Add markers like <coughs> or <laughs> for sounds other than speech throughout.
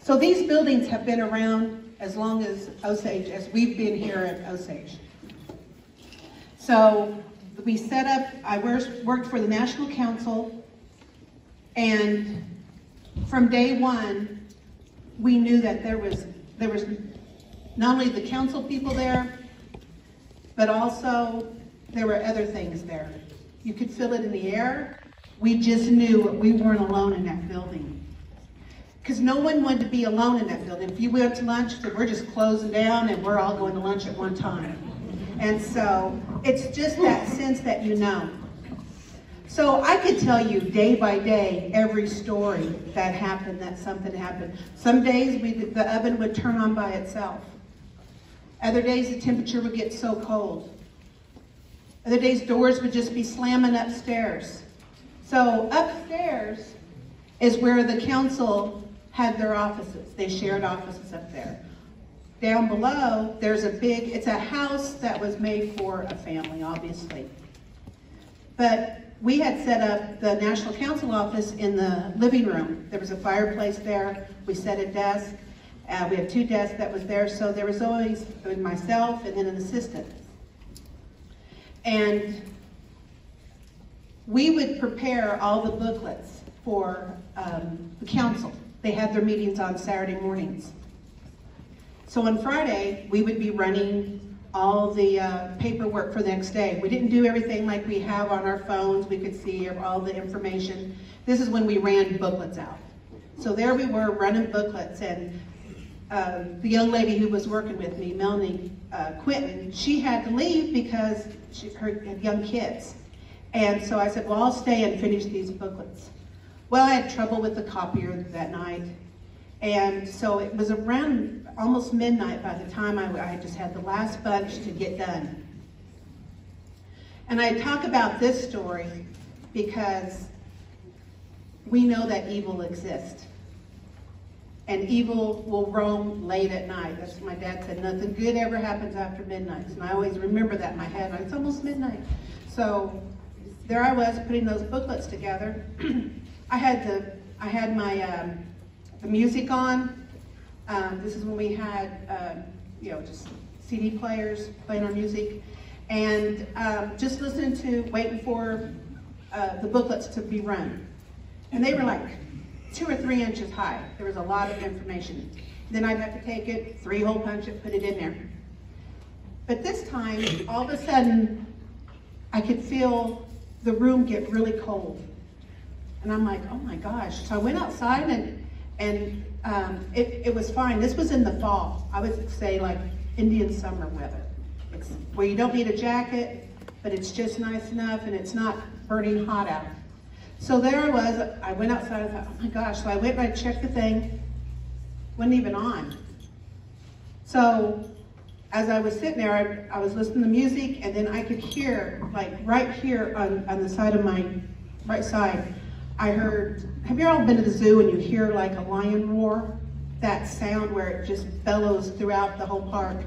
So these buildings have been around as long as Osage, as we've been here at Osage. So we set up, I worked for the National Council, and from day one, we knew that there was, there was not only the council people there, but also there were other things there. You could feel it in the air. We just knew we weren't alone in that building. Because no one wanted to be alone in that building. If you went to lunch, we're just closing down and we're all going to lunch at one time. And so it's just that sense that you know. So I could tell you day by day every story that happened, that something happened. Some days we, the oven would turn on by itself. Other days the temperature would get so cold. Other days doors would just be slamming upstairs. So upstairs is where the council had their offices. They shared offices up there. Down below, there's a big, it's a house that was made for a family, obviously. But we had set up the National Council office in the living room. There was a fireplace there. We set a desk. Uh, we have two desks that was there, so there was always myself and then an assistant. And we would prepare all the booklets for um, the council. They had their meetings on Saturday mornings. So on Friday, we would be running all the uh, paperwork for the next day. We didn't do everything like we have on our phones. We could see all the information. This is when we ran booklets out. So there we were running booklets and uh, the young lady who was working with me, Melanie uh, Quinton, she had to leave because she, her young kids. And so I said, well, I'll stay and finish these booklets. Well, I had trouble with the copier that night. And so it was around almost midnight by the time I, I just had the last bunch to get done. And I talk about this story because we know that evil exists. And evil will roam late at night. That's what my dad said. Nothing good ever happens after midnight. And I always remember that in my head. It's almost midnight. So there I was putting those booklets together. <clears throat> I had the I had my um, the music on. Um, this is when we had, uh, you know, just CD players playing our music. And um, just listening to, waiting for uh, the booklets to be run. And they were like two or three inches high. There was a lot of information. Then I'd have to take it, three hole punch it, put it in there. But this time, all of a sudden, I could feel the room get really cold. And I'm like, oh my gosh. So I went outside and and um, it, it was fine. This was in the fall. I would say like Indian summer weather. It's where you don't need a jacket, but it's just nice enough and it's not burning hot out. So there I was. I went outside. I thought, oh my gosh. So I went and I checked the thing. Wasn't even on. So as I was sitting there, I, I was listening to music and then I could hear, like right here on, on the side of my right side, I heard, have you all been to the zoo and you hear like a lion roar? That sound where it just bellows throughout the whole park.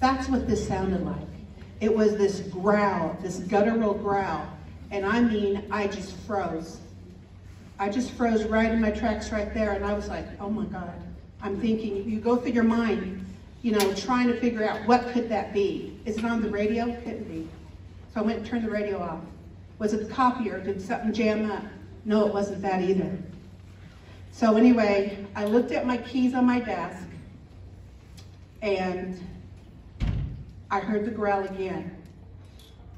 That's what this sounded like. It was this growl, this guttural growl. And I mean, I just froze. I just froze right in my tracks right there. And I was like, oh my God. I'm thinking, you go through your mind, you know, trying to figure out what could that be? Is it on the radio? Couldn't be. So I went and turned the radio off. Was it the copier? Did something jam up? No, it wasn't that either. So anyway, I looked at my keys on my desk and I heard the growl again.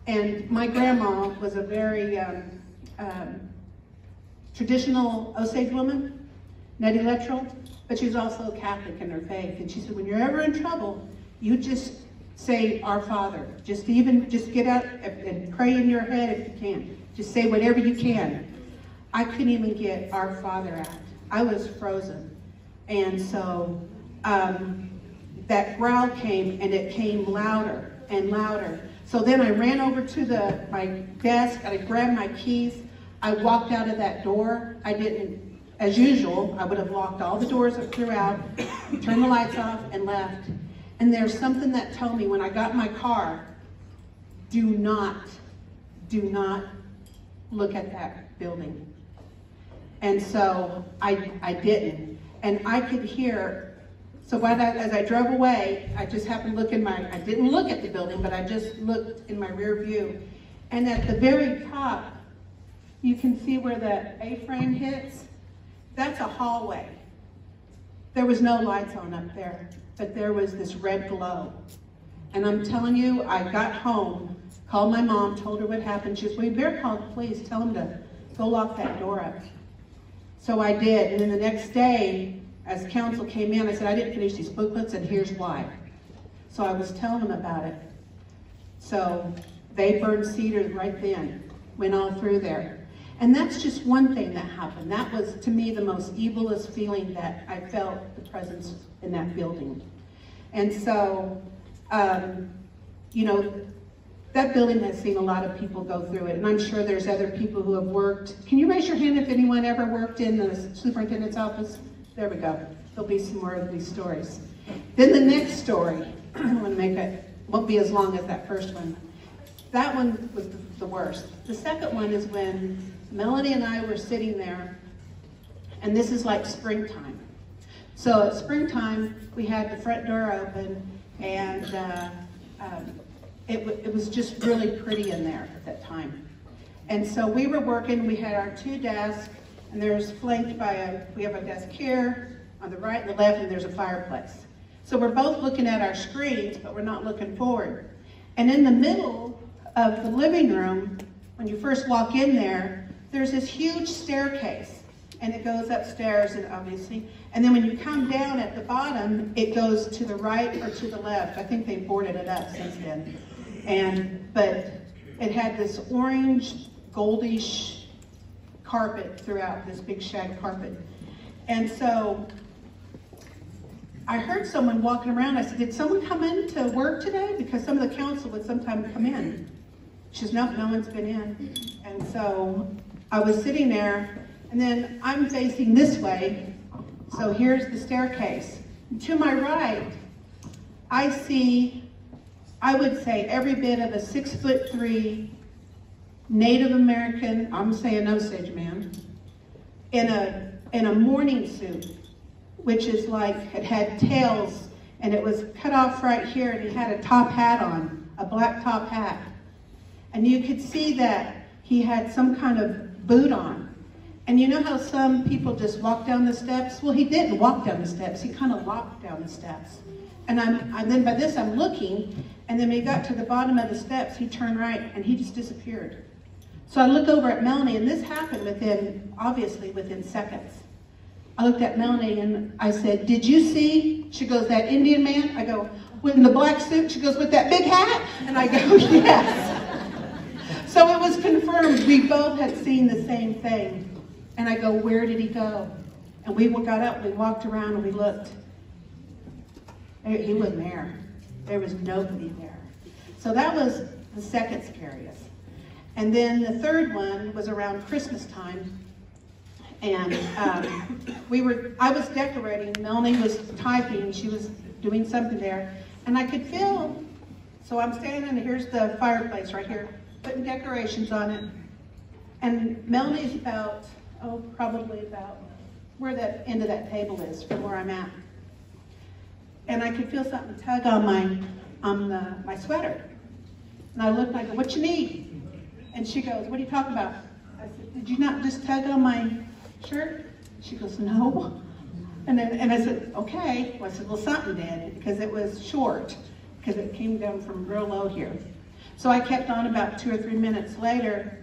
And my grandma was a very um, um, traditional Osage woman, Nettie Lettrell, but she was also Catholic in her faith. And she said, when you're ever in trouble, you just say, Our Father. Just even, just get up and pray in your head if you can. Just say whatever you can. I couldn't even get Our Father out. I was frozen. And so um, that growl came and it came louder and louder. So then I ran over to the my desk, I grabbed my keys, I walked out of that door. I didn't, as usual, I would have locked all the doors throughout, turned the lights off, and left. And there's something that told me when I got my car, do not, do not look at that building. And so I, I didn't. And I could hear, so as I drove away, I just happened to look in my, I didn't look at the building, but I just looked in my rear view. And at the very top, you can see where the A-frame hits. That's a hallway. There was no lights on up there, but there was this red glow. And I'm telling you, I got home, called my mom, told her what happened. She said, well, you better call the police, tell them to go lock that door up. So I did, and then the next day, as council came in, I said, I didn't finish these booklets, and here's why. So I was telling them about it. So they burned cedar right then, went all through there. And that's just one thing that happened. That was, to me, the most evilest feeling that I felt the presence in that building. And so, um, you know, that building has seen a lot of people go through it, and I'm sure there's other people who have worked. Can you raise your hand if anyone ever worked in the superintendent's office? There we go. There'll be some more of these stories. Then the next story, <clears throat> I'm going to make it, won't be as long as that first one. That one was the worst. The second one is when Melanie and I were sitting there, and this is like springtime. So at springtime, we had the front door open, and uh, um, it, it was just really pretty in there at that time. And so we were working, we had our two desks, and there's flanked by a, we have a desk here, on the right and the left, and there's a fireplace. So we're both looking at our screens, but we're not looking forward. And in the middle of the living room, when you first walk in there, there's this huge staircase and it goes upstairs and obviously, and then when you come down at the bottom, it goes to the right or to the left. I think they boarded it up since then. And, but it had this orange, goldish carpet throughout, this big shag carpet. And so I heard someone walking around. I said, did someone come in to work today? Because some of the council would sometimes come in. She says, no, no one's been in. And so I was sitting there, and then I'm facing this way, so here's the staircase. To my right, I see, I would say, every bit of a six foot three Native American, I'm saying Osage man, in a, in a morning suit, which is like, it had tails, and it was cut off right here, and he had a top hat on, a black top hat. And you could see that he had some kind of boot on. And you know how some people just walk down the steps? Well, he didn't walk down the steps. He kind of walked down the steps. And I'm, and then by this I'm looking, and then when he got to the bottom of the steps, he turned right and he just disappeared. So I look over at Melanie, and this happened within, obviously within seconds. I looked at Melanie and I said, did you see? She goes, that Indian man? I go, with the black suit? She goes, with that big hat? And I go, <laughs> yes. So it was confirmed. We both had seen the same thing. And I go, where did he go? And we got up, we walked around, and we looked. He wasn't there. There was nobody there. So that was the second scariest. And then the third one was around Christmas time. And um, we were, I was decorating, Melanie was typing, she was doing something there. And I could feel, so I'm standing, and here's the fireplace right here putting decorations on it. And Melanie's about, oh, probably about where that end of that table is from where I'm at. And I could feel something tug on my, on the, my sweater. And I looked and I go, what you need? And she goes, what are you talking about? I said, did you not just tug on my shirt? She goes, no. And then, and I said, okay. Well, I said, well, something did, because it was short, because it came down from real low here. So I kept on about two or three minutes later.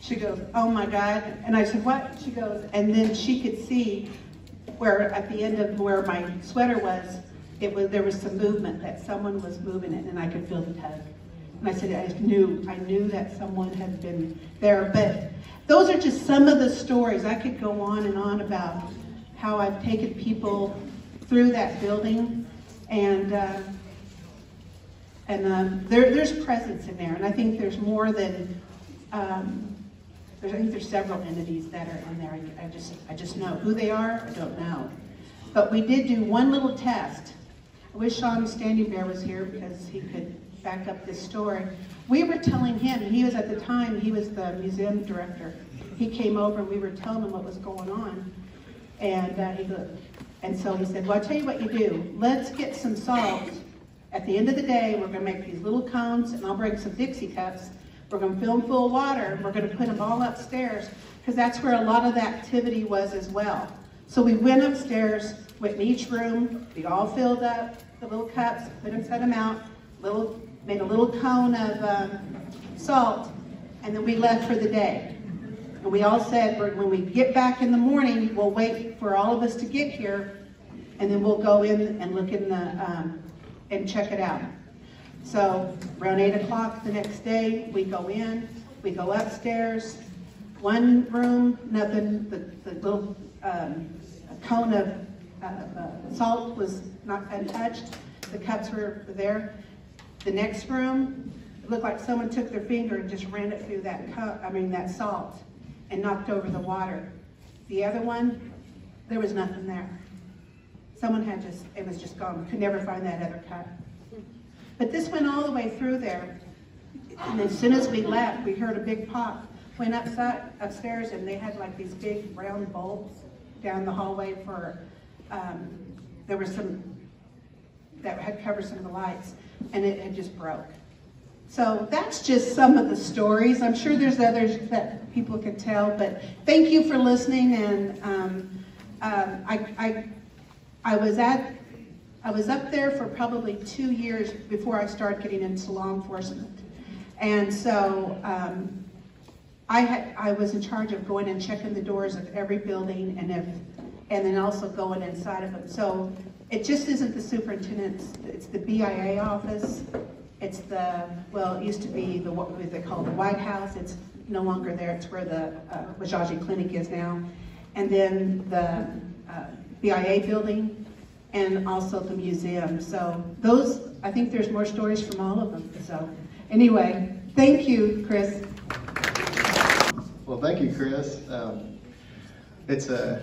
She goes, oh my God. And I said, what? She goes, and then she could see where at the end of where my sweater was, it was there was some movement, that someone was moving it, and I could feel the tug. And I said, I knew, I knew that someone had been there. But those are just some of the stories. I could go on and on about how I've taken people through that building. And uh, and um, there, there's presence in there, and I think there's more than, um, there's, I think there's several entities that are in there. I, I, just, I just know who they are. I don't know, but we did do one little test. I wish Sean Standing Bear was here because he could back up this story. We were telling him, he was at the time, he was the museum director, he came over and we were telling him what was going on. And uh, he go, and so he said, well, I'll tell you what you do. Let's get some salt. At the end of the day, we're gonna make these little cones and I'll bring some Dixie cups. We're gonna fill them full of water. and We're gonna put them all upstairs because that's where a lot of the activity was as well. So we went upstairs, went in each room, we all filled up the little cups, put them, set them out, little, made a little cone of um, salt, and then we left for the day. And we all said, when we get back in the morning, we'll wait for all of us to get here, and then we'll go in and look in the, um, and check it out. So around eight o'clock the next day, we go in, we go upstairs, one room, nothing, the, the little, um, cone of, uh, uh, salt was not untouched, the cups were there. The next room, it looked like someone took their finger and just ran it through that cup, I mean, that salt, and knocked over the water. The other one, there was nothing there. Someone had just, it was just gone, could never find that other cup. But this went all the way through there. And as soon as we left, we heard a big pop. Went upside, upstairs and they had like these big round bulbs down the hallway for, um, there were some, that had covered some of the lights and it had just broke. So that's just some of the stories. I'm sure there's others that people could tell, but thank you for listening and, um, um, I, I, I was at I was up there for probably two years before I started getting into law enforcement. And so um, I, had, I was in charge of going and checking the doors of every building and, if, and then also going inside of them. So it just isn't the superintendent's, it's the BIA office. It's the, well, it used to be the what they call the White House. It's no longer there. It's where the uh, Wajaji Clinic is now. And then the uh, BIA building and also the museum. So those, I think there's more stories from all of them. So anyway, thank you, Chris. Well, thank you, Chris. Um, it's a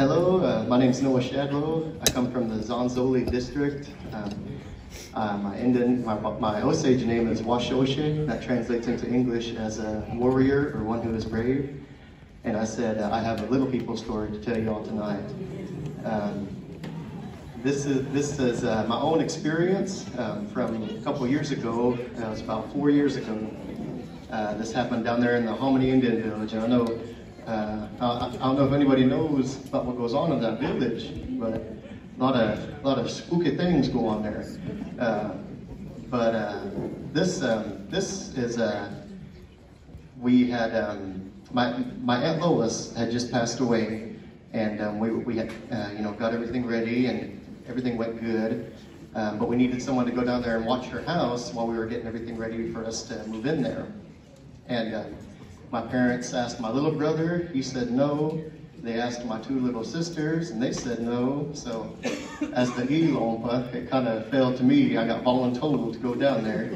Hello, uh, my name is Noah Shadlow. I come from the Zanzoli district. Um, uh, my, Indian, my, my Osage name is Washoshe. That translates into English as a warrior or one who is brave. And I said, uh, I have a little people story to tell you all tonight. Um, this is, this is uh, my own experience um, from a couple years ago. It was about four years ago. Uh, this happened down there in the Hominy Indian Village. And I know, uh, I, I, don't know if anybody knows about what goes on in that village, but a lot of, lot of spooky things go on there. Uh, but uh, this, um, this is, uh, we had, um, my, my Aunt Lois had just passed away, and um, we, we had, you know, got everything ready, and everything went good. Um, but we needed someone to go down there and watch her house while we were getting everything ready for us to move in there. And uh, my parents asked my little brother, he said no. They asked my two little sisters, and they said no. So, as the Elompa, it kind of fell to me. I got voluntold to go down there.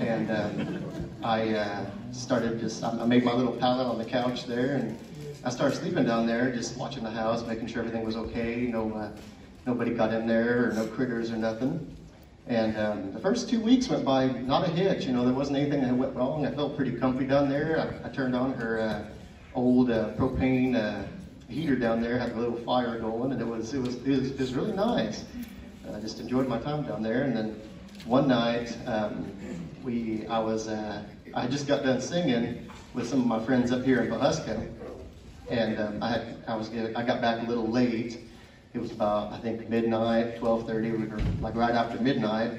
And um, I uh, started just, I made my little pallet on the couch there, and I started sleeping down there, just watching the house, making sure everything was okay. No, uh, nobody got in there, or no critters or nothing. And um, the first two weeks went by not a hitch. You know, there wasn't anything that went wrong. I felt pretty comfy down there. I, I turned on her uh, old uh, propane uh, heater down there, had a little fire going, and it was it was it was, it was really nice. I just enjoyed my time down there. And then one night, um, we I was uh, I just got done singing with some of my friends up here in Pawhuska, and um, I had I was I got back a little late it was about, I think, midnight, 12.30, we were like right after midnight.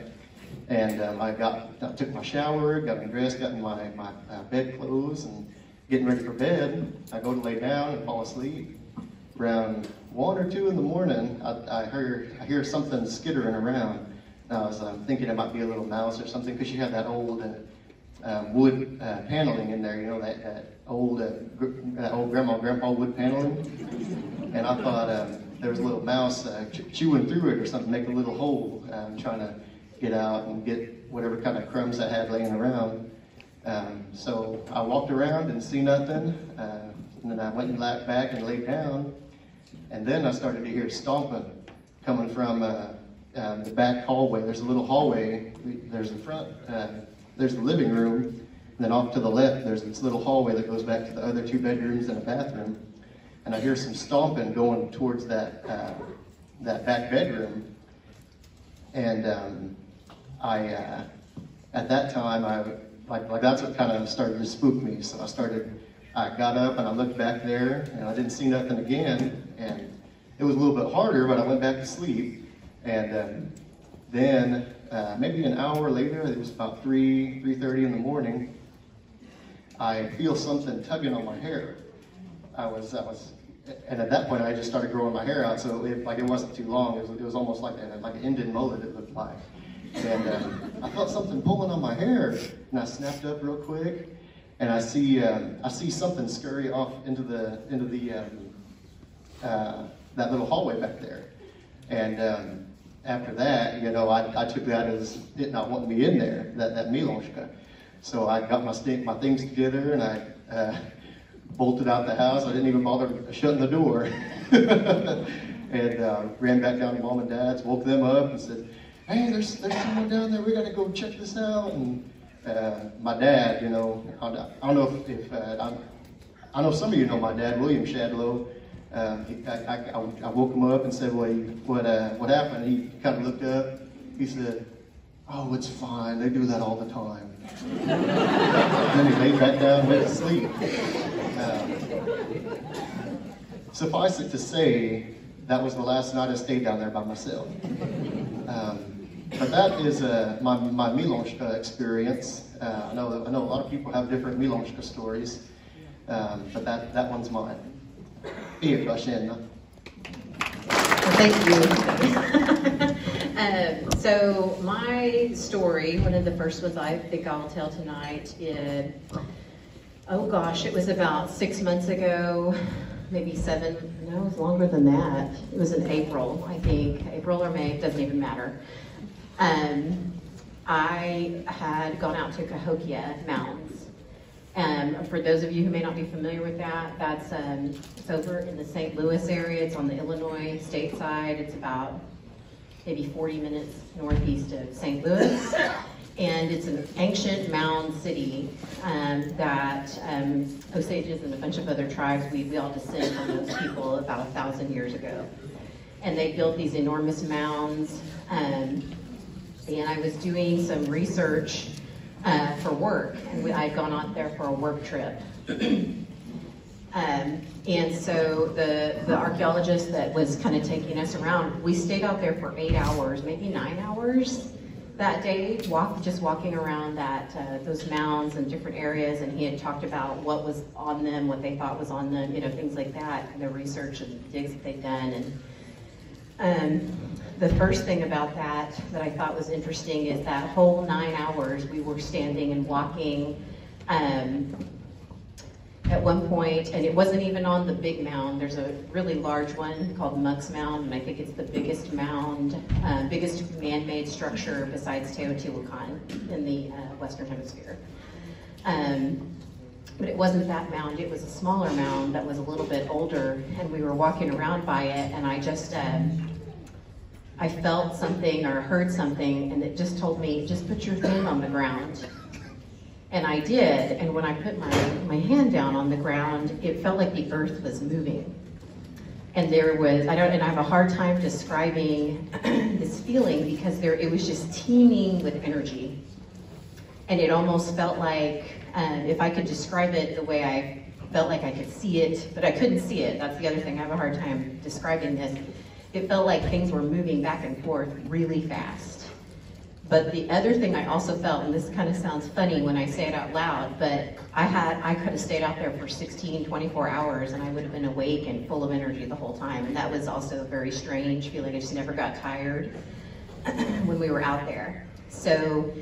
And um, I got, I took my shower, got me dressed, got in my, my uh, bed clothes, and getting ready for bed. I go to lay down and fall asleep. Around one or two in the morning, I, I heard, I hear something skittering around. And I was um, thinking it might be a little mouse or something, because you had that old uh, um, wood uh, paneling in there. You know that, that old uh, old grandma grandpa wood paneling. And I thought um, there was a little mouse uh, ch- chewing through it or something, make a little hole, um, trying to get out and get whatever kind of crumbs I had laying around. Um, so I walked around, didn't see nothing, uh, and then I went and laid back and laid down. And then I started to hear stomping coming from uh, um, the back hallway. There's a little hallway. There's the front. Uh, there's the living room. And then off to the left, there's this little hallway that goes back to the other two bedrooms and a bathroom. And I hear some stomping going towards that uh, that back bedroom. And um, I, uh, at that time, I like like that's what kind of started to spook me. So I started. I got up and I looked back there, and I didn't see nothing again. And it was a little bit harder, but I went back to sleep. And um, then uh, maybe an hour later, it was about three three thirty in the morning. I feel something tugging on my hair. I was I was, and at that point, I just started growing my hair out. So it, like it wasn't too long. It was, it was almost like a, like an Indian mullet. It looked like. And um, I felt something pulling on my hair, and I snapped up real quick, and I see um, I see something scurry off into the into the um, uh, that little hallway back there. And um, after that, you know, I, I took that as it not wanting me in there, that that Miloshka. So I got my st- my things together, and I uh, bolted out the house. I didn't even bother shutting the door, <laughs> and uh, ran back down to mom and dad's, woke them up, and said, "Hey, there's there's someone down there. We got to go check this out." And uh, my dad, you know, I, don't know if, if uh, I know some of you know my dad, William Shadlow. He, I, I, I woke him up and said, "Well, what uh, what happened?" He kind of looked up. He said, "Oh, it's fine. They do that all the time." <laughs> then he laid back down and went to sleep. Um, <laughs> suffice it to say, that was the last night I stayed down there by myself. Um, but that is uh, my, my Milonska experience. Uh, I, know, I know a lot of people have different Milonska stories, um, but that, that one's mine. Érvasén. Thank you. <laughs> um, so my story, one of the first ones I think I'll tell tonight, is oh gosh, it was about six months ago, maybe seven. No, it was longer than that. It was in April, I think, April or May. Doesn't even matter. Um, I had gone out to Cahokia Mounds. Um, for those of you who may not be familiar with that, that's um, it's over in the St. Louis area. It's on the Illinois state side. It's about maybe 40 minutes northeast of St. Louis. And it's an ancient mound city um, that um, Osages and a bunch of other tribes, we, we all descend from those people about a thousand years ago. And they built these enormous mounds. Um, and I was doing some research uh, for work, and we, I'd gone out there for a work trip. <clears throat> um, and so the, the archaeologist that was kind of taking us around, we stayed out there for eight hours, maybe nine hours that day, walk, just walking around that uh, those mounds and different areas, and he had talked about what was on them, what they thought was on them, you know, things like that, and the research and the digs that they'd done, and um, the first thing about that that I thought was interesting is that whole nine hours we were standing and walking um, at one point, and it wasn't even on the big mound. There's a really large one called Monks Mound, and I think it's the biggest mound, uh, biggest man-made structure besides Teotihuacan in the uh, Western Hemisphere. Um, but it wasn't that mound, it was a smaller mound that was a little bit older, and we were walking around by it, and I just, um, I felt something or heard something, and it just told me, just put your hand on the ground. And I did, and when I put my, my hand down on the ground, it felt like the earth was moving. And there was, I don't, and I have a hard time describing <clears throat> this feeling because there, it was just teeming with energy. And it almost felt like, um, if I could describe it the way I felt like I could see it, but I couldn't see it. That's the other thing. I have a hard time describing this. It felt like things were moving back and forth really fast. But the other thing I also felt, and this kind of sounds funny when I say it out loud, but I had, I could have stayed out there for 16, 24 hours and I would have been awake and full of energy the whole time. And that was also a very strange feeling. I just never got tired <clears throat> when we were out there. So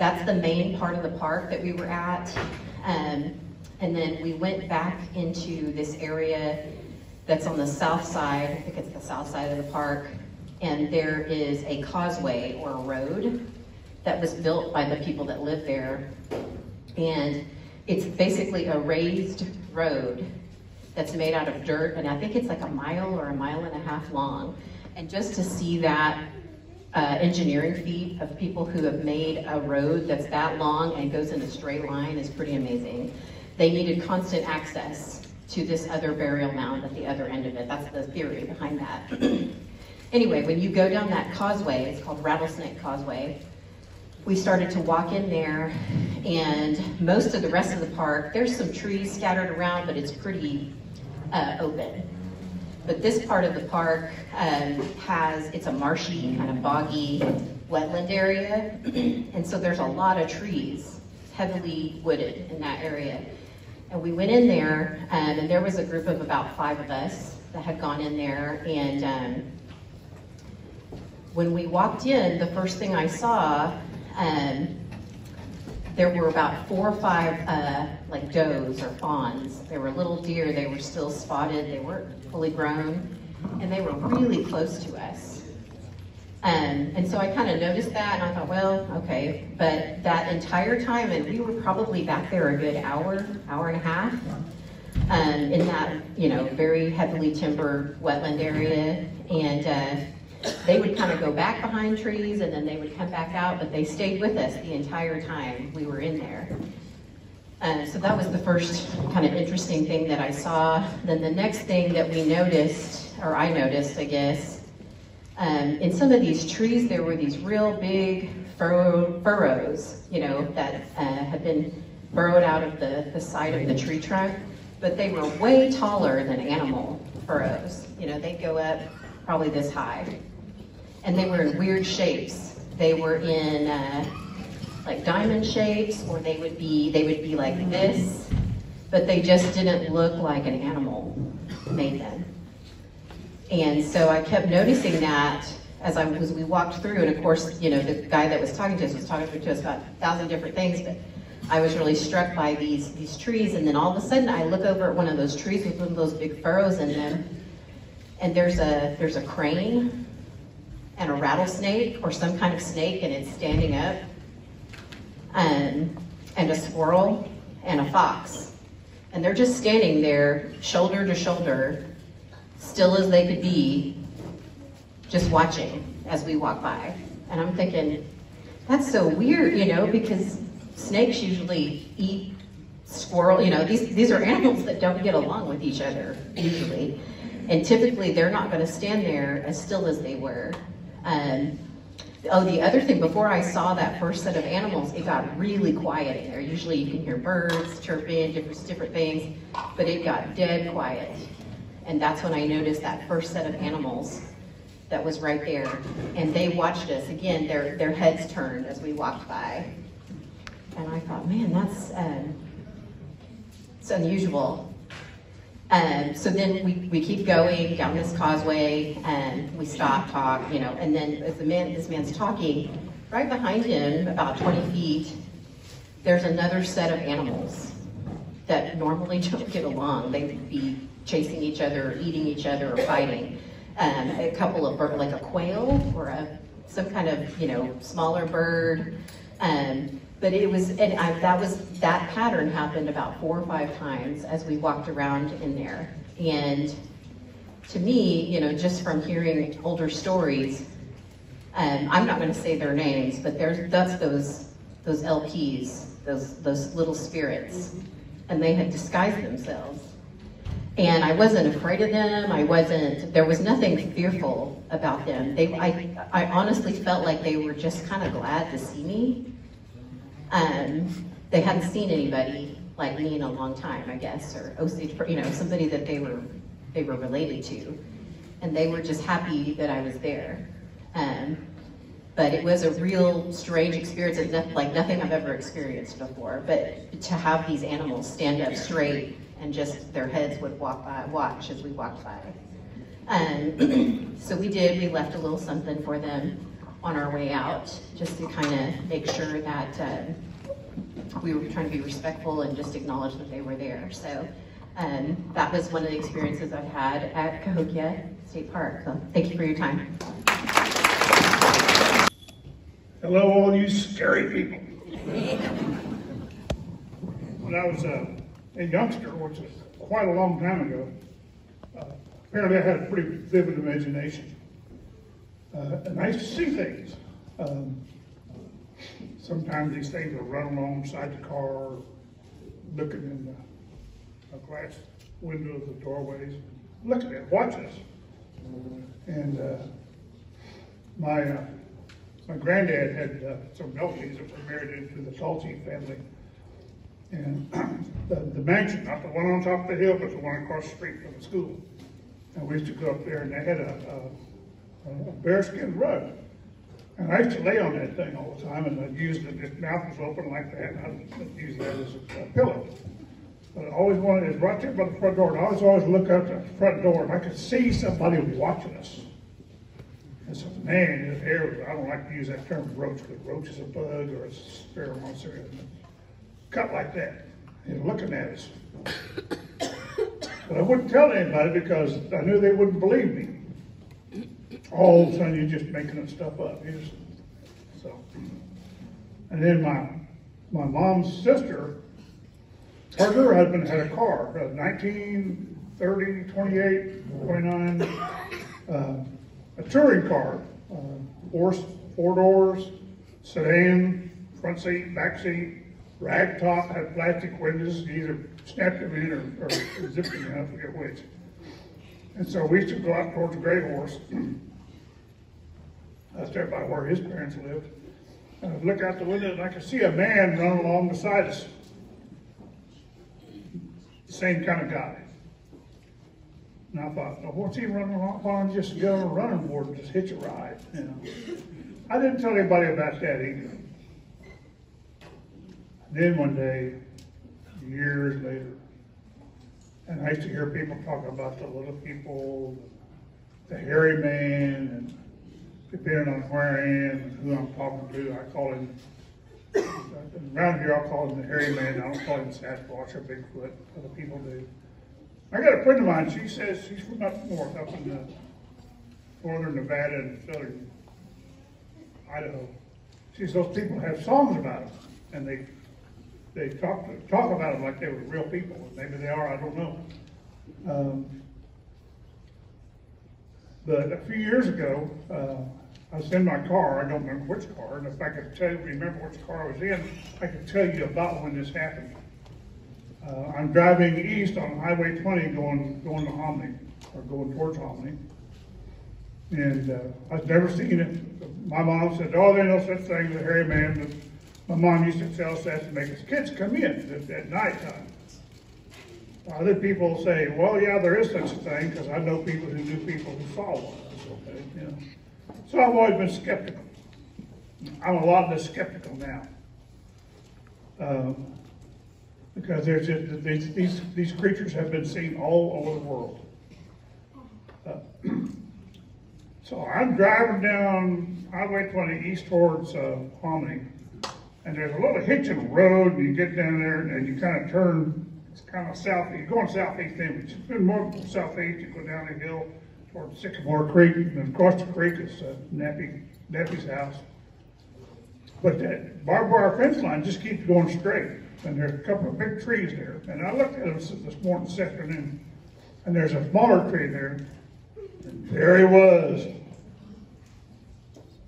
That's the main part of the park that we were at. Um, and then we went back into this area that's on the south side, I think it's the south side of the park, and there is a causeway or a road that was built by the people that live there. And it's basically a raised road that's made out of dirt, and I think it's like a mile or a mile and a half long. And just to see that uh, engineering feat of people who have made a road that's that long and goes in a straight line is pretty amazing. They needed constant access to this other burial mound at the other end of it. That's the theory behind that. Anyway, when you go down that causeway, it's called Rattlesnake Causeway, we started to walk in there and most of the rest of the park, there's some trees scattered around, but it's pretty uh, open. But this part of the park um, has, it's a marshy, kind of boggy wetland area. <clears throat> and so there's a lot of trees, heavily wooded in that area. And we went in there, um, and there was a group of about five of us that had gone in there. And um, when we walked in, the first thing I saw, um, there were about four or five uh, like does or fawns. They were little deer. They were still spotted. They weren't fully grown, and they were really close to us. Um, and so I kind of noticed that, and I thought, well, okay. But that entire time, and we were probably back there a good hour, hour and a half, um, in that you know very heavily timbered wetland area, and. Uh, they would kind of go back behind trees and then they would come back out, but they stayed with us the entire time we were in there. Uh, so that was the first kind of interesting thing that I saw. Then the next thing that we noticed, or I noticed, I guess, um, in some of these trees there were these real big furrow, furrows, you know, that uh, had been burrowed out of the, the side of the tree trunk, but they were way taller than animal furrows. You know, they'd go up probably this high and they were in weird shapes. They were in uh, like diamond shapes, or they would be they would be like this, but they just didn't look like an animal made them. And so I kept noticing that as I as we walked through, and of course, you know, the guy that was talking to us was talking to us about a thousand different things, but I was really struck by these these trees, and then all of a sudden I look over at one of those trees with one of those big furrows in them, and there's a there's a crane and a rattlesnake or some kind of snake and it's standing up, um, and a squirrel and a fox. And they're just standing there, shoulder to shoulder, still as they could be, just watching as we walk by. And I'm thinking, that's so weird, you know, because snakes usually eat squirrel, you know, these, these are animals that don't get along with each other, usually. And typically they're not gonna stand there as still as they were. Um, oh, the other thing, before I saw that first set of animals, it got really quiet in there. Usually you can hear birds chirping, different, different things, but it got dead quiet. And that's when I noticed that first set of animals that was right there. And they watched us, again, their, their heads turned as we walked by. And I thought, man, that's, um, it's unusual. Um, so then we, we keep going down this causeway and we stop, talk, you know, and then as the man, this man's talking, right behind him, about 20 feet, there's another set of animals that normally <laughs> don't get along. They'd be chasing each other, or eating each other, or fighting. Um, a couple of birds, like a quail or a some kind of you know smaller bird. Um, but it was, and I, that was, that pattern happened about four or five times as we walked around in there. And to me, you know, just from hearing older stories, um, I'm not going to say their names, but there's that's those those LPs, those those little spirits, and they had disguised themselves. And I wasn't afraid of them. I wasn't. There was nothing fearful about them. They, I, I honestly felt like they were just kind of glad to see me um, they hadn't seen anybody like me in a long time, I guess, or Osage, you know, somebody that they were they were related to, and they were just happy that I was there. Um, but it was a real strange experience, like nothing I've ever experienced before. But to have these animals stand up straight and just their heads would walk by, watch as we walked by. Um, <clears throat> so we did. We left a little something for them. On our way out, just to kind of make sure that um, we were trying to be respectful and just acknowledge that they were there. So um, that was one of the experiences I've had at Cahokia State Park. So thank you for your time. Hello, all you scary people. When I was uh, a youngster, which is quite a long time ago, uh, apparently I had a pretty vivid imagination. Uh, and I used to see things. Um, sometimes these things would run alongside the car, looking in the, the glass windows the doorways, looking at, watching us. And uh, my uh, my granddad had uh, some Melties that were married into the Salty family. And <clears throat> the, the mansion, not the one on top of the hill, but the one across the street from the school. And we used to go up there and they had a, a bearskin rug. And I used to lay on that thing all the time and I'd use it, its mouth was open like that, and I'd use that as a, pillow. But I always wanted, it was right there by the front door, and I always always look out the front door and I could see somebody watching us. And so, man, I don't like to use that term roach, because roach is a bug or a pheromone, or cut like that, and looking at us. But I wouldn't tell anybody because I knew they wouldn't believe me. All of a sudden, you're just making stuff up. You just, so, and then my my mom's sister, her, her husband had a car, a 1930, 28, 29. Uh, a touring car, uh, four, four doors, sedan, front seat, back seat, rag top, had plastic windows, either snapped them in or, or zipped them in, I forget which. And so we used to go out towards the Gray Horse. That's there by where his parents lived. And I'd look out the window and I could see a man running along beside us. The same kind of guy. And I thought, well, what's he running around? Why just get on a running board and just hitch a ride? You know? I didn't tell anybody about that either. Then one day, years later, and I used to hear people talk about the little people, the hairy man, and depending on where I am and who I'm talking to, I call him, around here I'll call him the hairy man, I don't call him Sasquatch or Bigfoot, other people do. I got a friend of mine, she says she's from up north, up in the northern Nevada and southern Idaho. She says those people have songs about them, and they, they talk, talk about them like they were real people. Maybe they are, I don't know. Um, but a few years ago, uh, I was in my car, I don't remember which car, and if I could tell remember which car I was in, I could tell you about when this happened. Uh, I'm driving east on Highway 20 going, going to Hominy, or going towards Hominy. And uh, I've never seen it. My mom said, oh, there's no such thing as a hairy man. But my mom used to tell us that to make us kids come in at, at Other people say, well, yeah, there is such a thing, because I know people who knew people who saw one. Okay. So I've always been skeptical. I'm a lot less skeptical now. Um, because there's just, these, these, these creatures have been seen all over the world. Uh, <clears throat> so I'm driving down Highway 20 east towards uh, Hominy, and there's a little hitch in the road, and you get down there and you kind of turn, it's kind of south, you're going southeast then, but you've more southeast, you go down the hill towards Sycamore Creek, and then across the creek is uh, Nappy, Nappy's house. But that barbed wire fence line just keeps going straight and there's a couple of big trees there. And I looked at them this morning, this afternoon, and there's a smaller tree there. And there he was.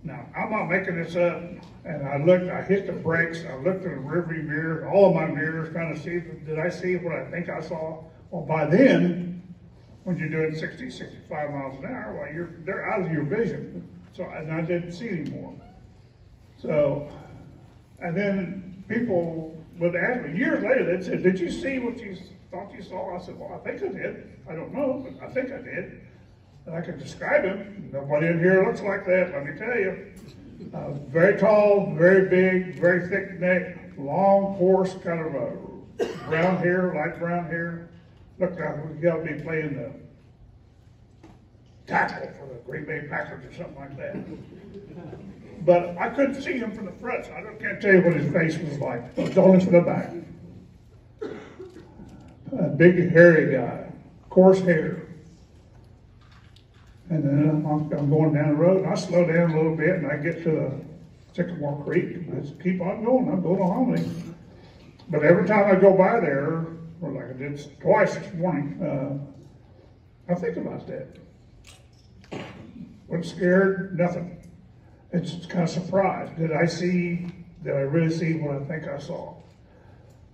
Now, I'm not making this up. And I looked, I hit the brakes, I looked in the rearview mirror, all of my mirrors, trying to see, did I see what I think I saw? Well, by then, when you're doing 60, 65 miles an hour, well, you're, they're out of your vision. So, and I didn't see anymore. So, and then people would ask me years later, they'd say, did you see what you thought you saw? I said, well, I think I did. I don't know, but I think I did. And I could describe him. Nobody in here looks like that, let me tell you. Uh, very tall, very big, very thick neck, long horse, kind of a brown hair, light brown hair. Looked like he ought to be playing the tackle for the Green Bay Packers or something like that. But I couldn't see him from the front, so I can't tell you what his face was like. It was only from the back. A big hairy guy, coarse hair. And then I'm, going down the road, and I slow down a little bit, and I get to the Sycamore Creek, and I just keep on going, I'm going to. But every time I go by there, or like I did twice this morning, uh, I think about that. Wasn't scared, nothing. It's kind of surprised. Did I see, did I really see what I think I saw?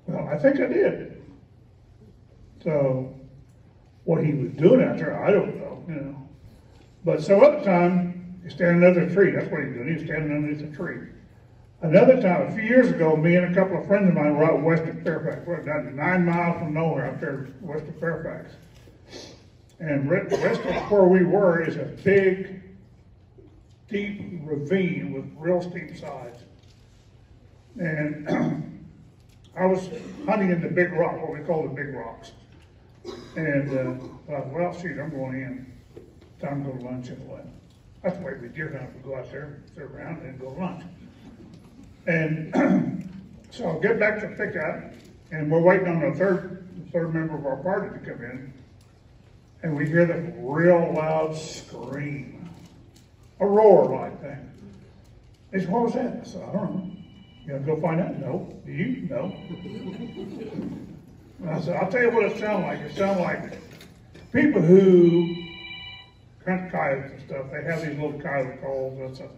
Well, I think I did. So, what he was doing out there, I don't know, you know. But so other time, he's standing under a tree. That's what he's doing. He's standing underneath a tree. Another time, a few years ago, me and a couple of friends of mine were out west of Fairfax. We're down nine miles from nowhere out there west of Fairfax. And west of where we were is a big, deep ravine with real steep sides. And <clears throat> I was hunting in the big rock, what we call the big rocks. And uh, I thought, well, shoot, I'm going in. Time to go to lunch anyway. That's the way we deer hunt. We go out there, sit around, and go to lunch. And <clears throat> so I get back to pickup, and we're waiting on the third, the third member of our party to come in. And we hear the real loud scream, a roar like thing. He said, what was that? I said, I don't know. You gonna go find out? No. Do you? No. <laughs> And I said, I'll tell you what it sounded like. It sounded like people who hunt coyotes and stuff, they have these little coyote calls. That's uh,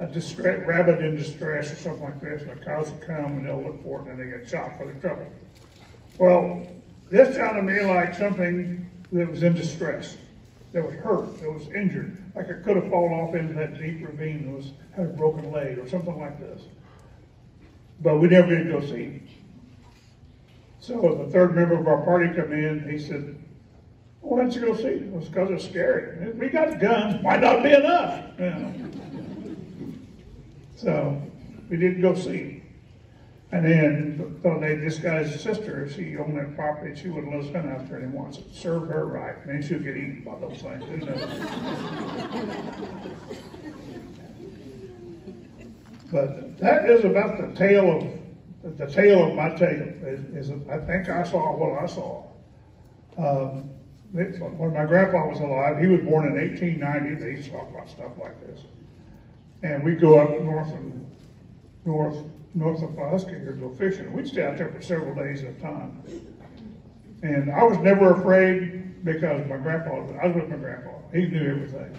a, a distress, rabbit in distress or something like this. And the coyotes will come and they'll look for it and they get shot for the trouble. Well, this sounded to me like something that was in distress, that was hurt, that was injured, like it could have fallen off into that deep ravine, that was had a broken leg or something like this. But we never did go see him. So the third member of our party come in, he said, why don't you go see it? It was because it's scary. We got guns, might not be enough. you know. So we didn't go see. And then, so they, this guy's sister, she owned that property, she wouldn't let us hunt out there anymore. Said, serve her right, and then she'll get eaten by those things. But that is about the tale of, the tale of my tale, is, is I think I saw what I saw. Um, when my grandpa was alive, he was born in eighteen ninety, they used to talk about stuff like this. And we'd go up north and, north, north of Pulaski to go fishing. We'd stay out there for several days at a time. And I was never afraid because my grandpa, I was with my grandpa, he knew everything.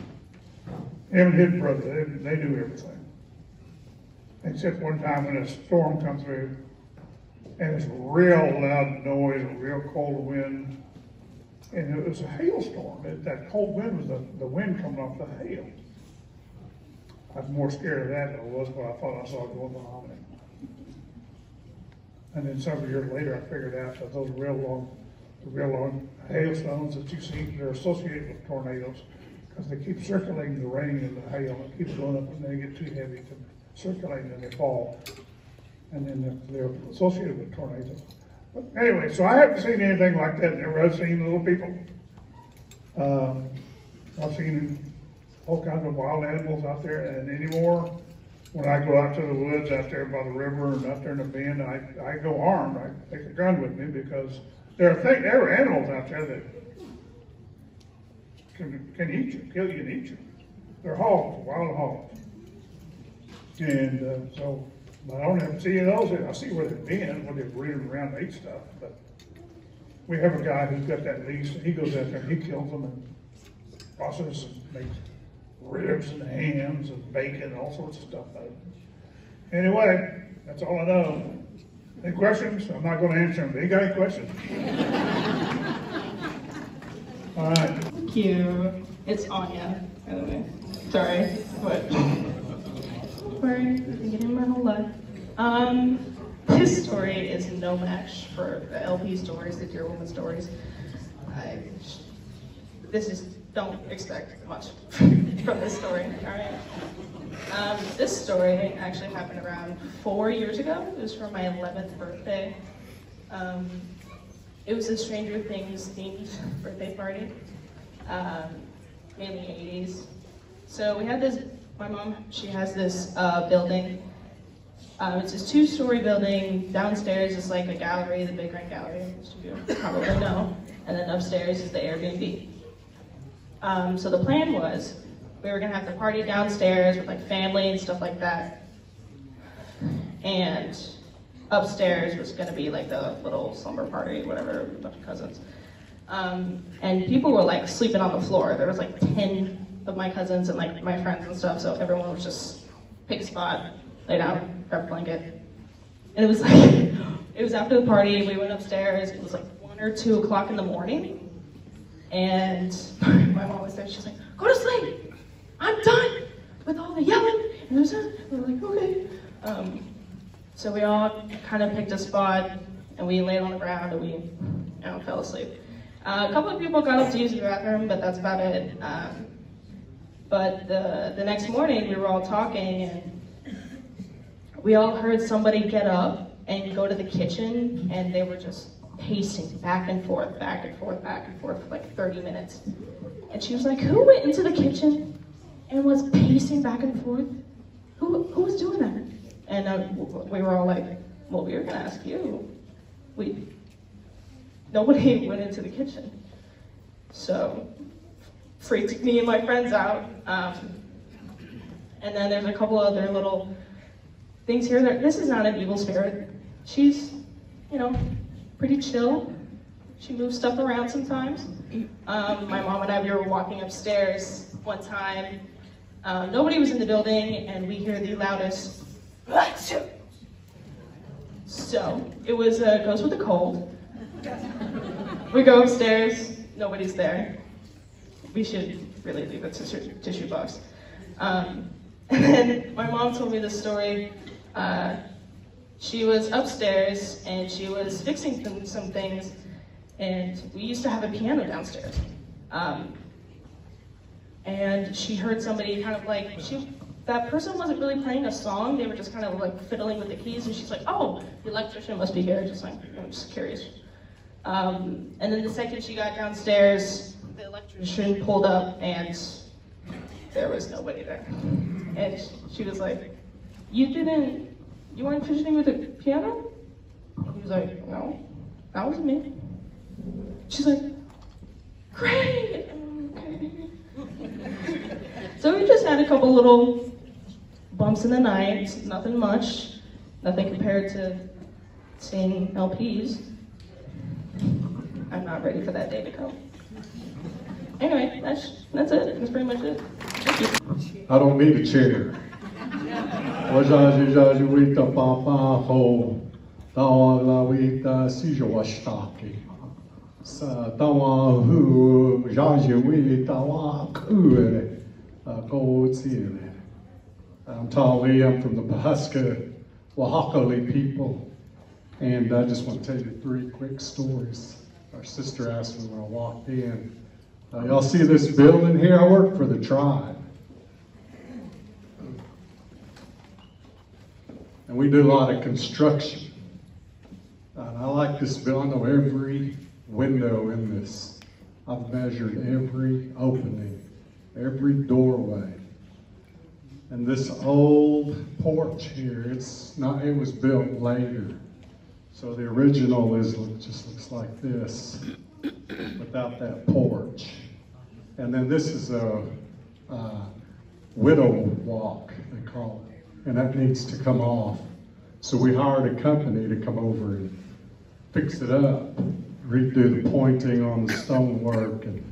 Him and his brother, they, they knew everything. Except one time when a storm come through, and it's real loud noise, a real cold wind, and it was a hailstorm. It- That cold wind was the, the wind coming off the hail. I was more scared of that than I was what I thought I saw going me. And then several years later, I figured out that those real long, real long hailstones that you see, they're associated with tornadoes because they keep circulating the rain and the hail. It keeps going up and they get too heavy to circulate and they fall. And then they're associated with tornadoes. Anyway, so I haven't seen anything like that. Never have seen little people. Um, I've seen all kinds of wild animals out there, and anymore, when I go out to the woods out there by the river and out there in the bend, I, I go armed. I take a gun with me because there are things, there are animals out there that can, can eat you, kill you and eat you. They're hogs, wild hogs. And, uh, so, but I don't ever see those. I see where they've been, where they've ridden around and eat stuff, but we have a guy who's got that lease, and he goes out there and he kills them and processes and makes ribs and hams and bacon and all sorts of stuff it. Anyway, that's all I know. Any questions? I'm not gonna answer them. You got any questions? All right, Thank you. It's Anya, by the way. Sorry, but we're getting my whole life. Um, this story is no match for the LP stories, the Deer Woman stories. I, this is don't expect much <laughs> from this story. All right. Um, this story actually happened around four years ago. It was for my 11th birthday. Um, it was a Stranger Things themed birthday party um, in the 80s. So we had this my mom, she has this uh, building. Um, it's this two-story building. Downstairs is like a gallery, the Big Grand Gallery, which you probably know. And then upstairs is the Airbnb. Um, so the plan was we were gonna have the party downstairs with like family and stuff like that. And upstairs was gonna be like the little slumber party, whatever, a bunch of cousins. Um, and people were like sleeping on the floor. There was like 10 of my cousins and like my friends and stuff, so everyone was just pick a spot, lay down, grab a blanket. And it was <laughs> like, it was after the party, we went upstairs, it was like one or two o'clock in the morning. And <laughs> my mom was there, she's like, go to sleep, I'm done with all the yelling. And we were like, okay. Um, so we all kind of picked a spot and we laid on the ground and we you know, fell asleep. Uh, a couple of people got up to use the bathroom, but that's about it. Um, but the, the next morning, we were all talking, and we all heard somebody get up and go to the kitchen, and they were just pacing back and forth, back and forth, back and forth for like 30 minutes. And she was like, Who went into the kitchen and was pacing back and forth? Who, who was doing that? And uh, we were all like, Well, we were to ask you. We, nobody <laughs> went into the kitchen. So freaked me and my friends out. Um, and then there's a couple other little things here. That, this is not an evil spirit. She's, you know, pretty chill. She moves stuff around sometimes. Um, my mom and I, we were walking upstairs one time. Um, nobody was in the building, and we hear the loudest. So it was a ghost with a cold. We go upstairs, nobody's there. We should really leave a tissue, tissue box. Um, <laughs> and then my mom told me this story. Uh, she was upstairs and she was fixing some, some things, and we used to have a piano downstairs. Um, and she heard somebody kind of like she that person wasn't really playing a song they were just kind of like fiddling with the keys and she's like oh the electrician must be here just like i'm just curious um, and then the second she got downstairs the electrician pulled up and there was nobody there and she was like you didn't you weren't fidgeting with the piano he was like no that wasn't me she's like great okay so we just had a couple little bumps in the night, nothing much, nothing compared to seeing LPs. I'm not ready for that day to come. Anyway, that's that's it. That's pretty much it. I don't need a chair. Kuere, go tiele. I'm I'm from the Pawhuska, Oaxaca people. And I just want to tell you three quick stories. Our sister asked me when I walked in. Y'all see this building here? I work for the tribe. And we do a lot of construction. And I like this building. I know every window in this. I've measured every opening, every doorway. And this old porch here, it's not, it was built later. So the original is, just looks like this, without that porch. And then this is a, uh widow walk, they call it, and that needs to come off. So we hired a company to come over and fix it up, redo the pointing on the stonework and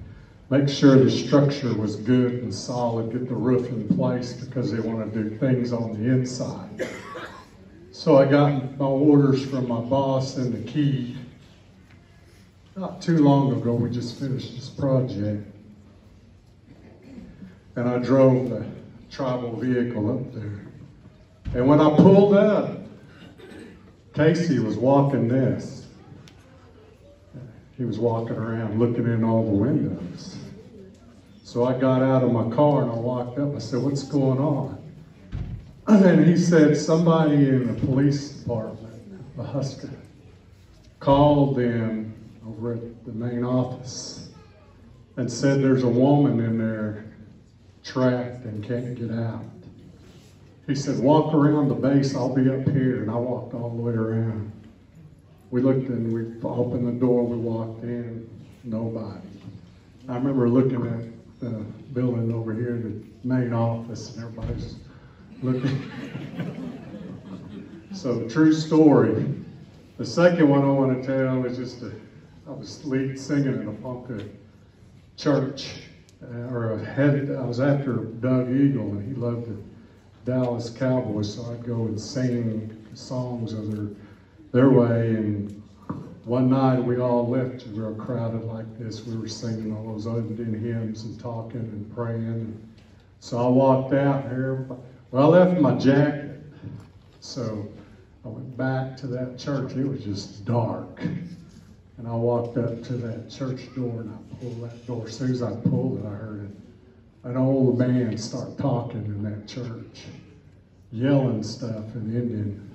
make sure the structure was good and solid, get the roof in place because they want to do things on the inside. So I got my orders from my boss and the key. Not too long ago, we just finished this project. And I drove the tribal vehicle up there. And when I pulled up, Casey was walking this. He was walking around looking in all the windows. So I got out of my car and I walked up. I said, What's going on? <clears throat> And he said, Somebody in the police department, the Husker, called them over at the main office and said there's a woman in there trapped and can't get out. He said, walk around the base, I'll be up here, and I walked all the way around. We looked and we opened the door, we walked in, nobody. I remember looking at the building over here, the main office, and everybody's looking. <laughs> So, true story. The second one I want to tell is just a, I was lead singing in a Ponca church, Uh, or a head, I was after Doug Eagle, and he loved the Dallas Cowboys, so I'd go and sing songs of their, their way. And one night we all left, we were crowded like this. We were singing all those Indian hymns and talking and praying. And So I walked out here. Well, I left my jacket, so I went back to that church. It was just dark. And I walked up to that church door and I pulled that door. As soon as I pulled it, I heard it. An old man start talking in that church, yelling stuff in Indian.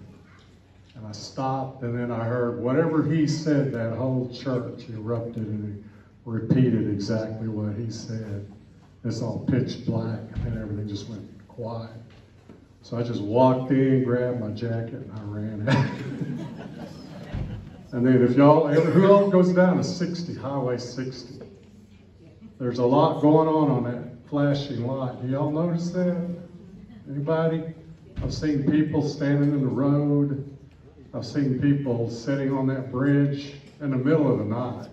And I stopped and then I heard whatever he said, that whole church erupted and repeated exactly what he said. It's all pitch black and everything just went quiet. So I just walked in, grabbed my jacket, and I ran out. <laughs> and then if y'all, who all goes down to 60, Highway 60? There's a lot going on on that flashing light. Do y'all notice that? Anybody? I've seen people standing in the road. I've seen people sitting on that bridge in the middle of the night.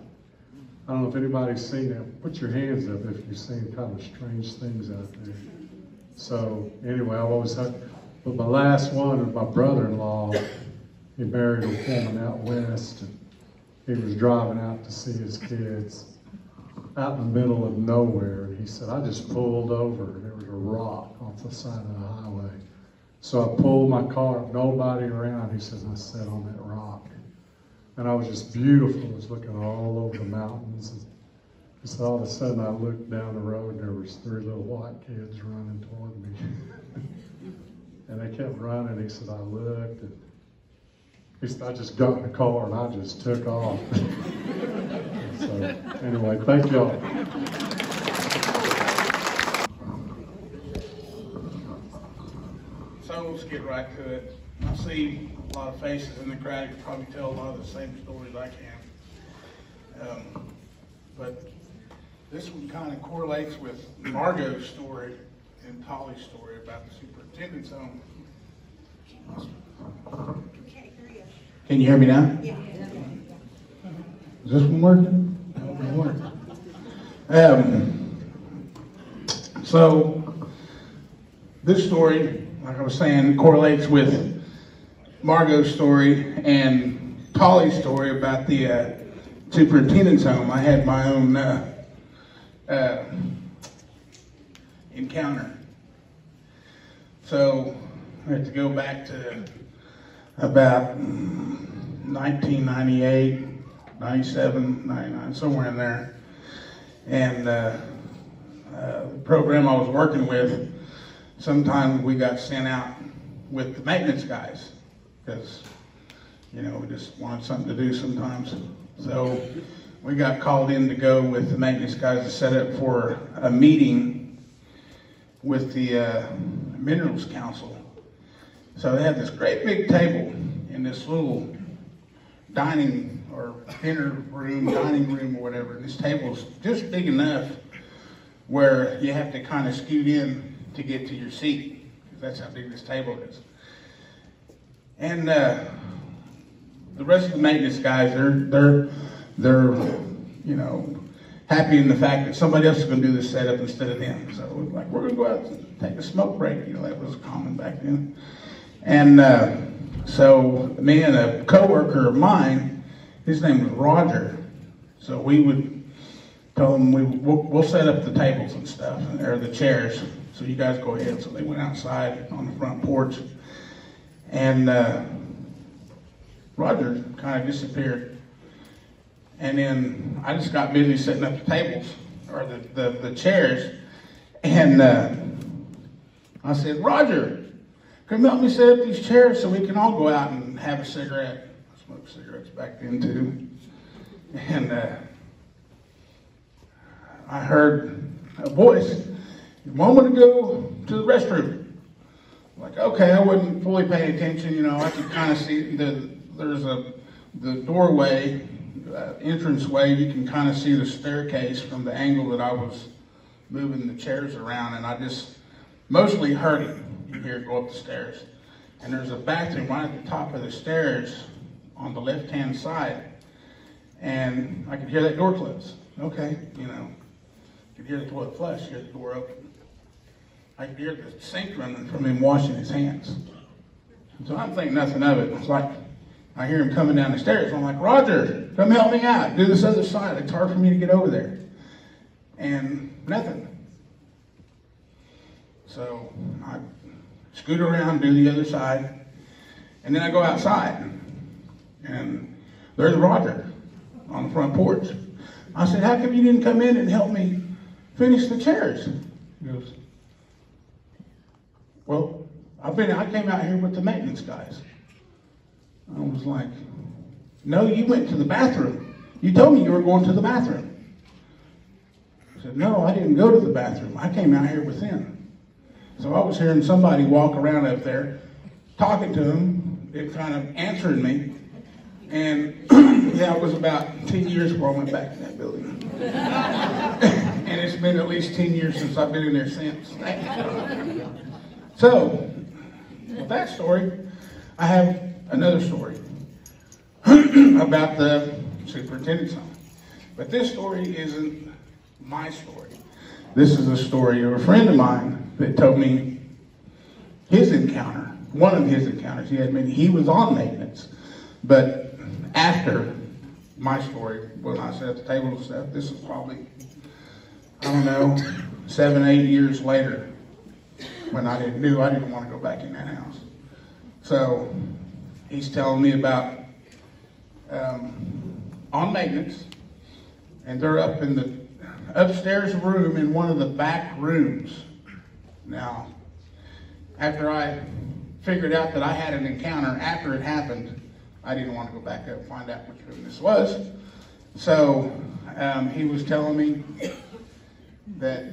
I don't know if anybody's seen that. Put your hands up if you've seen kind of strange things out there. So anyway, I've always had, but my last one was my brother-in-law. He married a woman out west, and he was driving out to see his kids out in the middle of nowhere. And he said, I just pulled over, and there was a rock off the side of the highway. So I pulled my car, nobody around. He says, I sat on that rock. And I was just beautiful. I was looking all over the mountains. And so all of a sudden I looked down the road and there was three little white kids running toward me. <laughs> and they kept running. He said, I looked and he I just got in the car and I just took off. <laughs> so anyway, thank y'all. So let's get right to it. I see a lot of faces in the crowd. You probably tell a lot of the same stories I can. Um, but this one kind of correlates with Margot's story and Polly's story about the superintendent's home. Can you hear me now? Yeah. Is this one working? Um, so this story, like I was saying, correlates with Margot's story and Polly's story about the uh, superintendent's home. I had my own uh, uh, encounter. So I had to go back to about 1998, 97, 99, somewhere in there. And uh, uh, the program I was working with, sometimes we got sent out with the maintenance guys because, you know, we just wanted something to do sometimes. So we got called in to go with the maintenance guys to set up for a meeting with the uh, Minerals Council. So they had this great big table in this little dining or dinner room, dining room or whatever. This table's just big enough where you have to kind of scoot in to get to your seat. That's how big this table is. And uh, the rest of the maintenance guys, they're they're they're you know happy in the fact that somebody else is going to do this setup instead of them. So like we're going to go out and take a smoke break. You know that was common back then. And uh, so me and a coworker of mine, his name was Roger. So we would tell him we we'll, we'll set up the tables and stuff, or the chairs. So you guys go ahead. So they went outside on the front porch, and uh, Roger kind of disappeared. And then I just got busy setting up the tables or the, the, the chairs. And uh, I said, Roger, come help me set up these chairs so we can all go out and have a cigarette. I smoked cigarettes back then too. And uh, I heard a voice, you want me to the restroom? like, okay, I wasn't fully paying attention, you know, I could kind of see the, there's a, the doorway, uh, entranceway, you can kind of see the staircase from the angle that I was moving the chairs around, and I just mostly heard it. You hear go up the stairs. And there's a bathroom right at the top of the stairs on the left-hand side, and I could hear that door close. Okay, you know, could hear the toilet flush, hear the door open. I could hear the sink running from him washing his hands. So I'm thinking nothing of it. It's like I hear him coming down the stairs. I'm like, Roger, come help me out. Do this other side. It's hard for me to get over there. And nothing. So I scoot around, do the other side, and then I go outside. And there's Roger on the front porch. I said, How come you didn't come in and help me finish the chairs? He goes, Well, I've been I came out here with the maintenance guys. I was like, No, you went to the bathroom. You told me you were going to the bathroom. I said, No, I didn't go to the bathroom. I came out here with them. So I was hearing somebody walk around up there, talking to him, it kind of answering me. And <clears throat> yeah, it was about 10 years before I went back to that building. <laughs> and it's been at least 10 years since I've been in there since. So, with that story, I have another story <clears throat> about the superintendent's home. But this story isn't my story. This is a story of a friend of mine that told me his encounter, one of his encounters. He had many, he was on maintenance. But after my story, when I sat at the table and stuff, this is probably, I don't know, seven, eight years later, when I didn't, knew I didn't want to go back in that house. So he's telling me about um, on maintenance, and they're up in the upstairs room in one of the back rooms. Now, after I figured out that I had an encounter after it happened, I didn't want to go back up and find out which room this was. So um, he was telling me that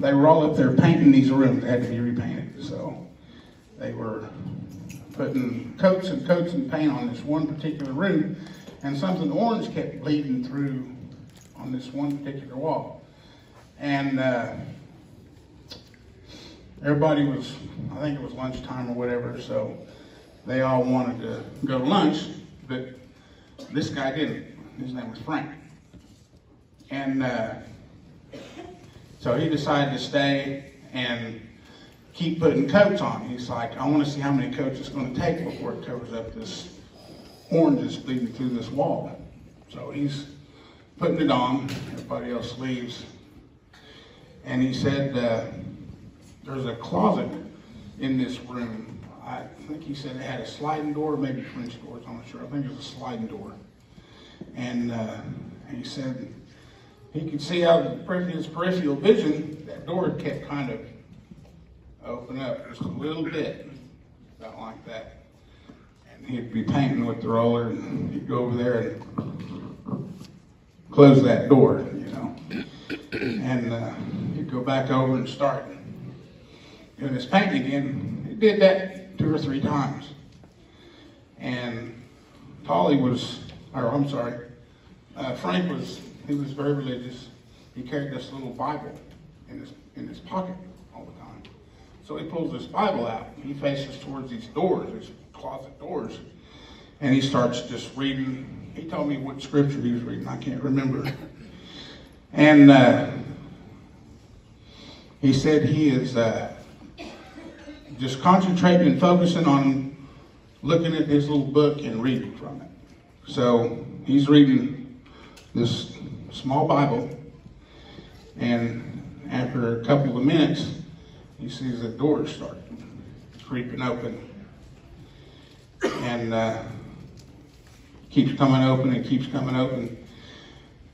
they were all up there painting these rooms. They had to be repainted. So they were putting coats and coats and paint on this one particular room, and something orange kept bleeding through on this one particular wall. And uh, everybody was, I think it was lunchtime or whatever, so they all wanted to go to lunch, but this guy didn't. His name was Frank. And uh, so he decided to stay and keep putting coats on. He's like, I want to see how many coats it's going to take before it covers up this orange that's bleeding through this wall. So he's putting it on. Everybody else leaves. And he said, uh, there's a closet in this room. I think he said it had a sliding door, maybe French doors, I'm not sure. I think it was a sliding door. And uh, he said he could see out of his peripheral vision, that door kept kind of open up just a little bit, about like that. And he'd be painting with the roller, and he'd go over there and close that door, you know. And uh, he'd go back over and start doing his painting again. He did that two or three times. And Polly was, or I'm sorry, uh, Frank was, he was very religious. He carried this little Bible in his, in his pocket all the time. So he pulls this Bible out. He faces towards these doors, these closet doors, and he starts just reading. He told me what scripture he was reading. I can't remember. <laughs> And uh, he said he is uh, just concentrating and focusing on looking at his little book and reading from it. So he's reading this small Bible, and after a couple of minutes, he sees the door start creeping open. And uh, keeps coming open and keeps coming open.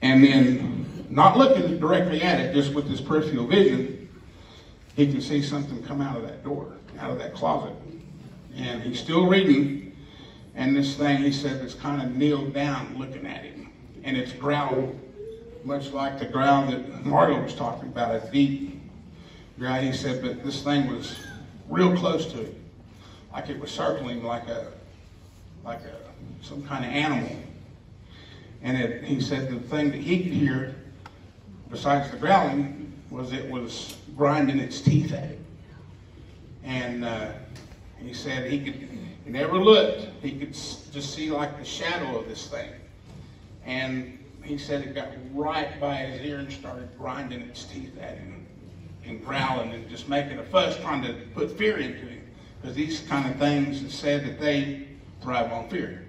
And then, not looking directly at it, just with his peripheral vision, he can see something come out of that door, out of that closet. And he's still reading, and this thing, he said, is kind of kneeled down looking at him. And it's growled, much like the growl that <laughs> Margo was talking about, a deep growl. He said, but this thing was real close to him. like it was circling like a, like a, some kind of animal. And it, he said the thing that he could hear, besides the growling, was it was grinding its teeth at him. And uh, he said he could, he never looked, he could just see like the shadow of this thing. And he said it got right by his ear and started grinding its teeth at him and growling and just making a fuss, trying to put fear into him. Because these kind of things said that they thrive on fear.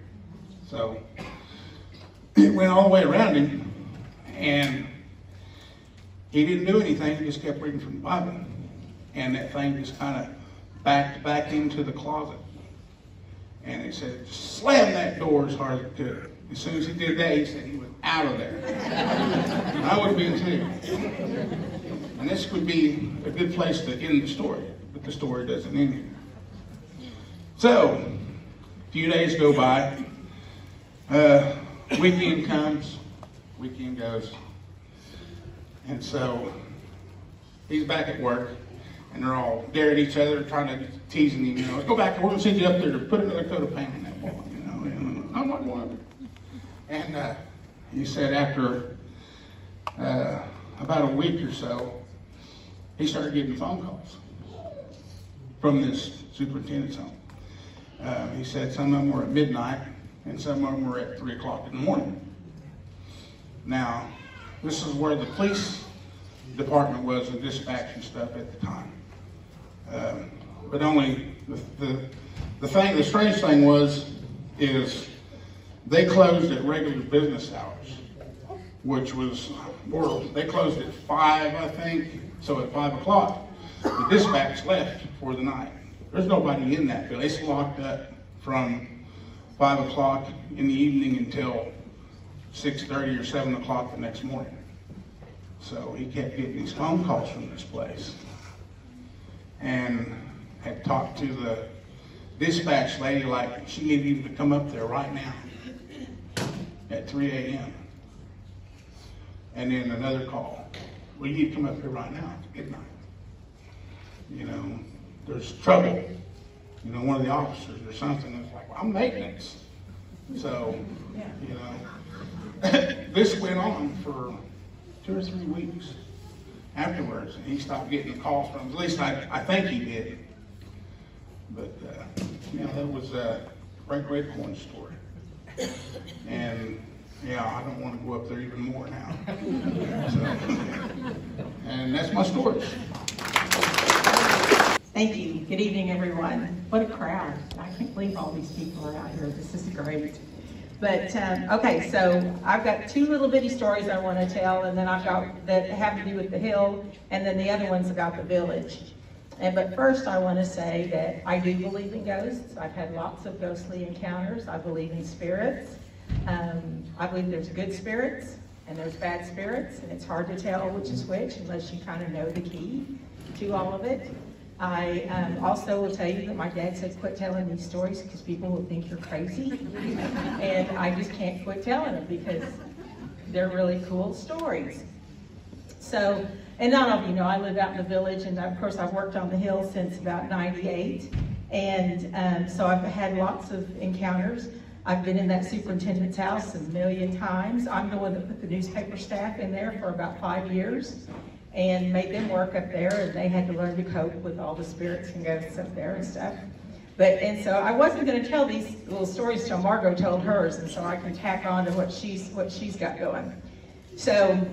So it went all the way around him, and he didn't do anything. He just kept reading from the Bible, and that thing just kind of backed back into the closet. And he said, "Slam that door as hard as you could." As soon as he did that, he said he was out of there. I would have been too. And this would be a good place to end the story, but the story doesn't end here. So, a few days go by. Uh, weekend comes, weekend goes. And so, he's back at work, and they're all daring at each other, trying to teasing him, you know, let's go back, and we're going to send you up there to put another coat of paint on that wall, you know. And I'm not going. And uh, he said after uh, about a week or so, he started getting phone calls from this superintendent's home. Uh, he said some of them were at midnight and some of them were at 3 o'clock in the morning. Now, this is where the police department was and dispatch and stuff at the time. Um, but only the, the, the thing, the strange thing was, is they closed at regular business hours, which was, or they closed at five, I think. So at five o'clock, the dispatch left for the night. There's nobody in that building. It's locked up from five o'clock in the evening until six thirty or seven o'clock the next morning. So he kept getting these phone calls from this place, and had talked to the dispatch lady like she needed him to come up there right now at 3 a.m. And then another call. We need to come up here right now at midnight. You know, there's trouble. You know, one of the officers or something is like, well, I'm maintenance. So, you know, <laughs> this went on for two or three weeks afterwards, and he stopped getting the calls from, at least I, I think he did. But, uh, you know, that was uh, Frank Redcorn's story. And, yeah, I don't want to go up there even more now. So, and that's my story. Thank you. Good evening, everyone. What a crowd. I can't believe all these people are out here. This is great. But, um, okay, so I've got two little bitty stories I want to tell, and then I've got that have to do with the hill, and then the other one's about the village. And, but first, I want to say that I do believe in ghosts. I've had lots of ghostly encounters. I believe in spirits. Um, I believe there's good spirits and there's bad spirits, and it's hard to tell which is which unless you kind of know the key to all of it. I um, also will tell you that my dad said quit telling these stories because people will think you're crazy. <laughs> and I just can't quit telling them because they're really cool stories. So, and none of you know, I live out in the village, and of course I've worked on the hill since about 98. And um, so I've had lots of encounters. I've been in that superintendent's house a million times. I'm the one that put the newspaper staff in there for about five years and made them work up there, and they had to learn to cope with all the spirits and ghosts up there and stuff. But, and so I wasn't gonna tell these little stories till Margot told hers, and so I can tack on to what she's, what she's got going. So,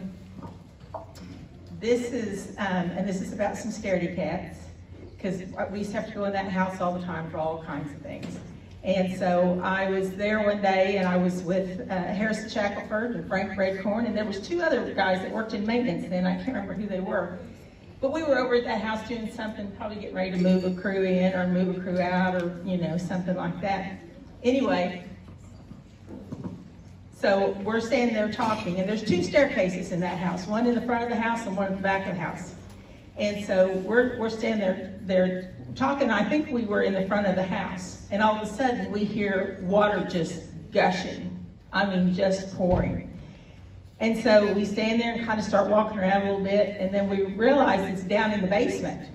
this is, um, and this is about some scaredy cats, because we used to have to go in that house all the time for all kinds of things. And so I was there one day, and I was with uh, Harrison Shackelford and Frank Redcorn, and there was two other guys that worked in maintenance then. I can't remember who they were. But we were over at that house doing something, probably getting ready to move a crew in or move a crew out or, you know, something like that. Anyway, so we're standing there talking, and there's two staircases in that house, one in the front of the house and one in the back of the house. And so we're, we're standing there, there talking, I think we were in the front of the house, and all of a sudden we hear water just gushing. I mean, just pouring. And so we stand there and kind of start walking around a little bit, and then we realize it's down in the basement.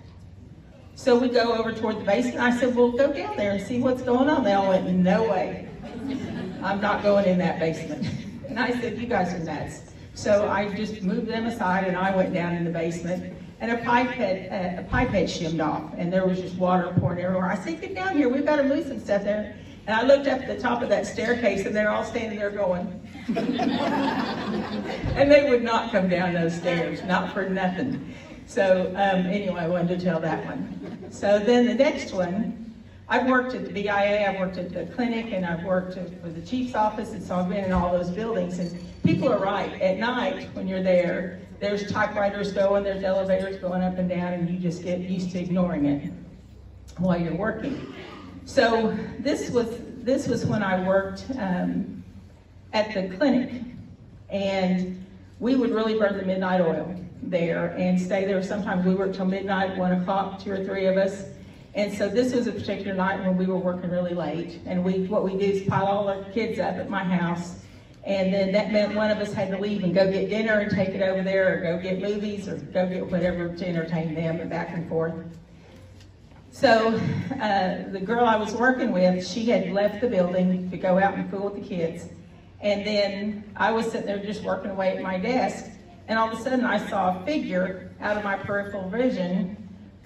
So we go over toward the basement. I said, well, go down there and see what's going on. They all went, no way. I'm not going in that basement. <laughs> And I said, you guys are nuts. So I just moved them aside and I went down in the basement and a pipe had, uh, a pipe had shimmed off and there was just water pouring everywhere. I said, get down here, we've got to move some stuff there. And I looked up at the top of that staircase and they're all standing there going. <laughs> and they would not come down those stairs, not for nothing. So um, anyway, I wanted to tell that one. So then the next one, I've worked at the BIA, I've worked at the clinic, and I've worked for the chief's office, and so I've been in all those buildings. And people are right. At night, when you're there, there's typewriters going, there's elevators going up and down, and you just get used to ignoring it while you're working. So this was this was when I worked um, at the clinic, and we would really burn the midnight oil there and stay there. Sometimes we worked till midnight, one o'clock, two or three of us. And so this was a particular night when we were working really late, and we what we do is pile all our kids up at my house, and then that meant one of us had to leave and go get dinner and take it over there, or go get movies, or go get whatever to entertain them, and back and forth. So uh, the girl I was working with, she had left the building to go out and fool with the kids. And then I was sitting there just working away at my desk, and all of a sudden I saw a figure out of my peripheral vision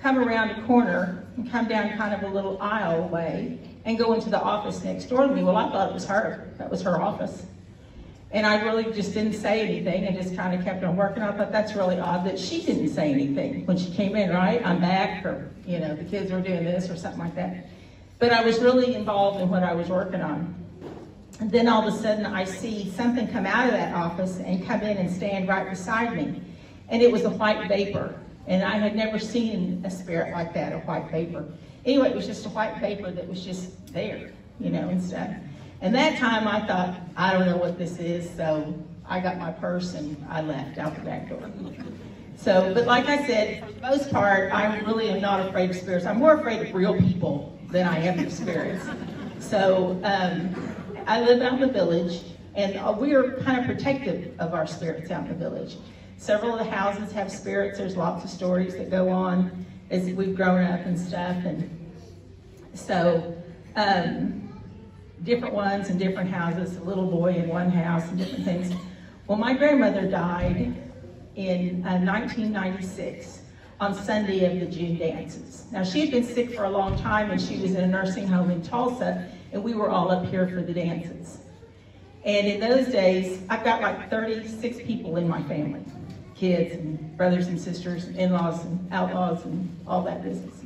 come around a corner and come down kind of a little aisle way and go into the office next door to me. Well, I thought it was her. That was her office. And I really just didn't say anything and just kind of kept on working. I thought that's really odd that she didn't say anything when she came in, right? I'm back, or, you know, the kids were doing this or something like that. But I was really involved in what I was working on. And then all of a sudden I see something come out of that office and come in and stand right beside me. And it was a white vapor. And I had never seen a spirit like that, a white vapor. Anyway, it was just a white vapor that was just there, you know, and stuff. And that time I thought, I don't know what this is, so I got my purse and I left out the back door. So, but like I said, for the most part, I really am not afraid of spirits. I'm more afraid of real people than I am of spirits. So, um, I live out in the village, and uh, we are kind of protective of our spirits out in the village. Several of the houses have spirits. There's lots of stories that go on as we've grown up and stuff, and so um, different ones in different houses. A little boy in one house and different things. Well, my grandmother died in uh, 1996 on Sunday of the June dances. Now, she had been sick for a long time, and she was in a nursing home in Tulsa, and we were all up here for the dances. And in those days, I've got like 36 people in my family kids and brothers and sisters, in laws and outlaws, and all that business.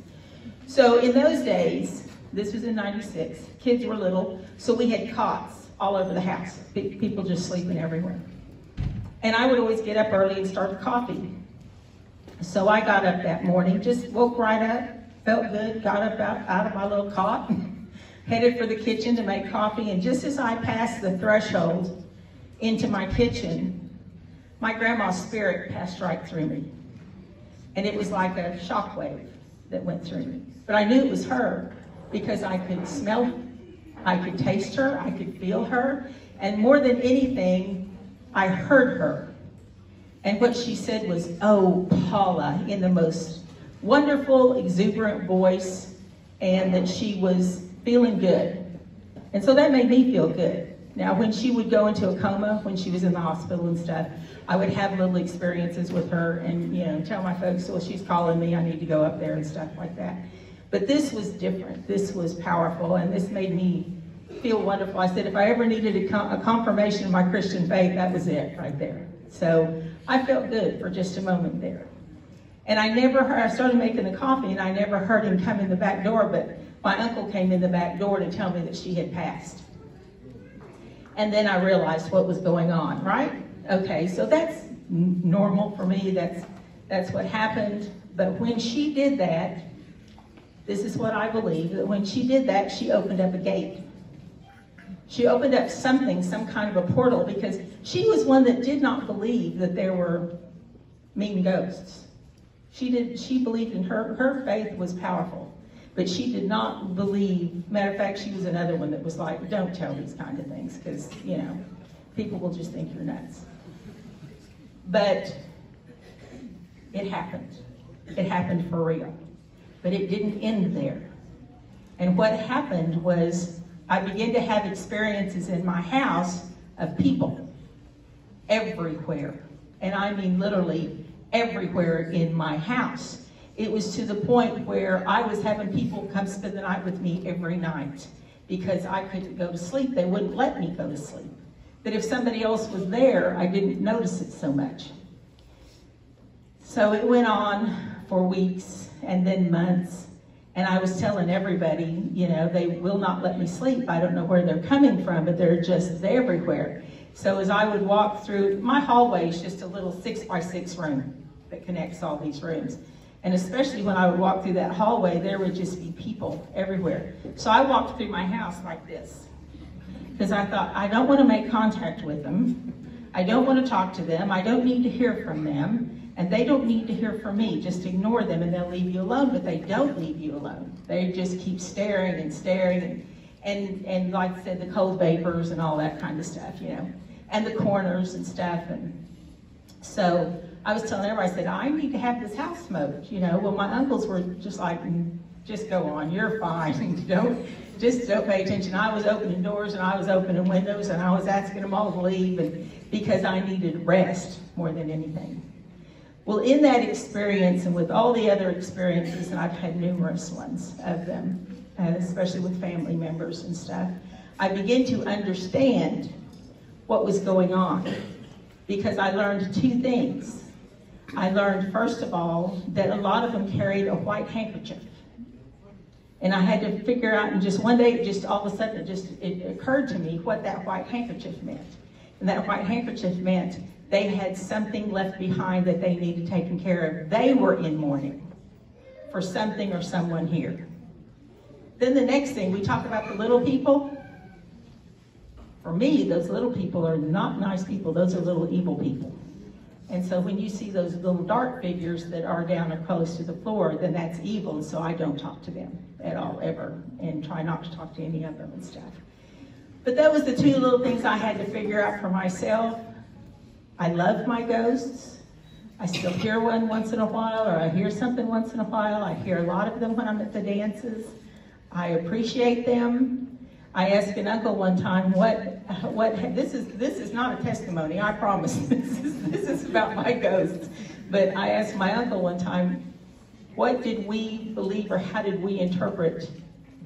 So in those days, this was in 96, kids were little, so we had cots all over the house, people just sleeping everywhere. And I would always get up early and start the coffee. So I got up that morning, just woke right up, felt good, got up out, out of my little cot, <laughs> headed for the kitchen to make coffee, and just as I passed the threshold into my kitchen, my grandma's spirit passed right through me. And it was like a shockwave that went through me. But I knew it was her because I could smell, I could taste her, I could feel her, and more than anything, I heard her. And what she said was, Oh, Paula, in the most wonderful, exuberant voice, and that she was feeling good. And so that made me feel good. Now, when she would go into a coma, when she was in the hospital and stuff, I would have little experiences with her and, you know, tell my folks, well, she's calling me, I need to go up there and stuff like that. But this was different. This was powerful, and this made me feel wonderful. I said, if I ever needed a, com- a confirmation of my Christian faith, that was it right there. So I felt good for just a moment there. And I never heard, I started making the coffee, and I never heard him come in the back door, but my uncle came in the back door to tell me that she had passed. And then I realized what was going on, right? Okay, so that's normal for me. That's that's what happened. But when she did that, this is what I believe that when she did that, she opened up a gate. She opened up something, some kind of a portal, because she was one that did not believe that there were mean ghosts. She did. She believed in her. Her faith was powerful, but she did not believe. Matter of fact, she was another one that was like, "Don't tell these kind of things, because you know, people will just think you're nuts." But it happened. It happened for real. But it didn't end there. And what happened was I began to have experiences in my house of people everywhere. And I mean literally everywhere in my house. It was to the point where I was having people come spend the night with me every night because I couldn't go to sleep. They wouldn't let me go to sleep. But if somebody else was there, I didn't notice it so much. So it went on for weeks and then months. And I was telling everybody, you know, they will not let me sleep. I don't know where they're coming from, but they're just everywhere. So as I would walk through, my hallway is just a little six by six room that connects all these rooms. And especially when I would walk through that hallway, there would just be people everywhere. So I walked through my house like this. Because I thought, I don't want to make contact with them. I don't want to talk to them. I don't need to hear from them. And they don't need to hear from me. Just ignore them and they'll leave you alone. But they don't leave you alone. They just keep staring and staring and, and, and like I said, the cold vapors and all that kind of stuff, you know, and the corners and stuff. And so I was telling everybody, I said, I need to have this house smoked, you know. Well, my uncles were just like, "Mm, just go on, you're fine. <laughs> don't, just don't pay attention. I was opening doors and I was opening windows and I was asking them all to leave and because I needed rest more than anything. Well, in that experience and with all the other experiences, and I've had numerous ones of them, uh, especially with family members and stuff, I began to understand what was going on because I learned two things. I learned, first of all, that a lot of them carried a white handkerchief. And I had to figure out, and just one day, just all of a sudden, it just it occurred to me what that white handkerchief meant. And that white handkerchief meant they had something left behind that they needed taken care of. They were in mourning for something or someone here. Then the next thing, we talk about the little people. For me, those little people are not nice people, those are little evil people. And so when you see those little dark figures that are down or close to the floor, then that's evil, and so I don't talk to them at all, ever, and try not to talk to any of them and stuff. But that was the two little things I had to figure out for myself. I love my ghosts. I still hear one once in a while, or I hear something once in a while. I hear a lot of them when I'm at the dances. I appreciate them. I asked an uncle one time, what, what, this is, this is not a testimony, I promise. <laughs> This is, this is about my ghosts. But I asked my uncle one time, what did we believe or how did we interpret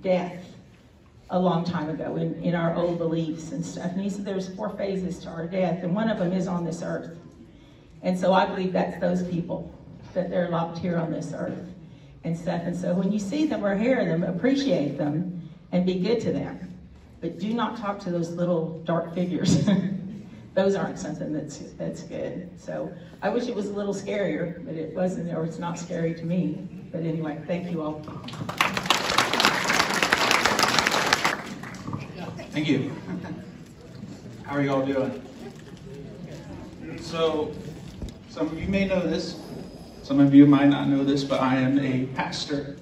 death a long time ago in, in our old beliefs and stuff? And he said there's four phases to our death, and one of them is on this earth. And so I believe that's those people, that they're locked here on this earth and stuff. And so when you see them or hear them, appreciate them and be good to them. But do not talk to those little dark figures. <laughs> those aren't something that's that's good. So I wish it was a little scarier, but it wasn't, or it's not scary to me. But anyway, thank you all. Thank you. How are you all doing? So, some of you may know this, some of you might not know this, but I am a pastor.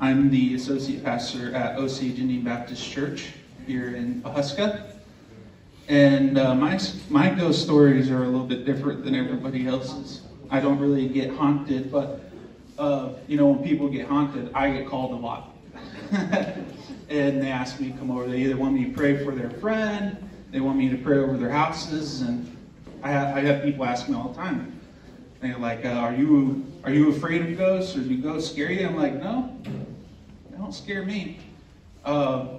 I'm the associate pastor at OC Indian Baptist Church here in Pawhuska. And uh, my, my ghost stories are a little bit different than everybody else's. I don't really get haunted, but uh, you know, when people get haunted, I get called a lot. <laughs> and they ask me to come over. They either want me to pray for their friend, they want me to pray over their houses, and I have, I have people ask me all the time. They're like, uh, "Are you are you afraid of ghosts, or do ghosts scare you?" I'm like, "No, they don't scare me." Uh,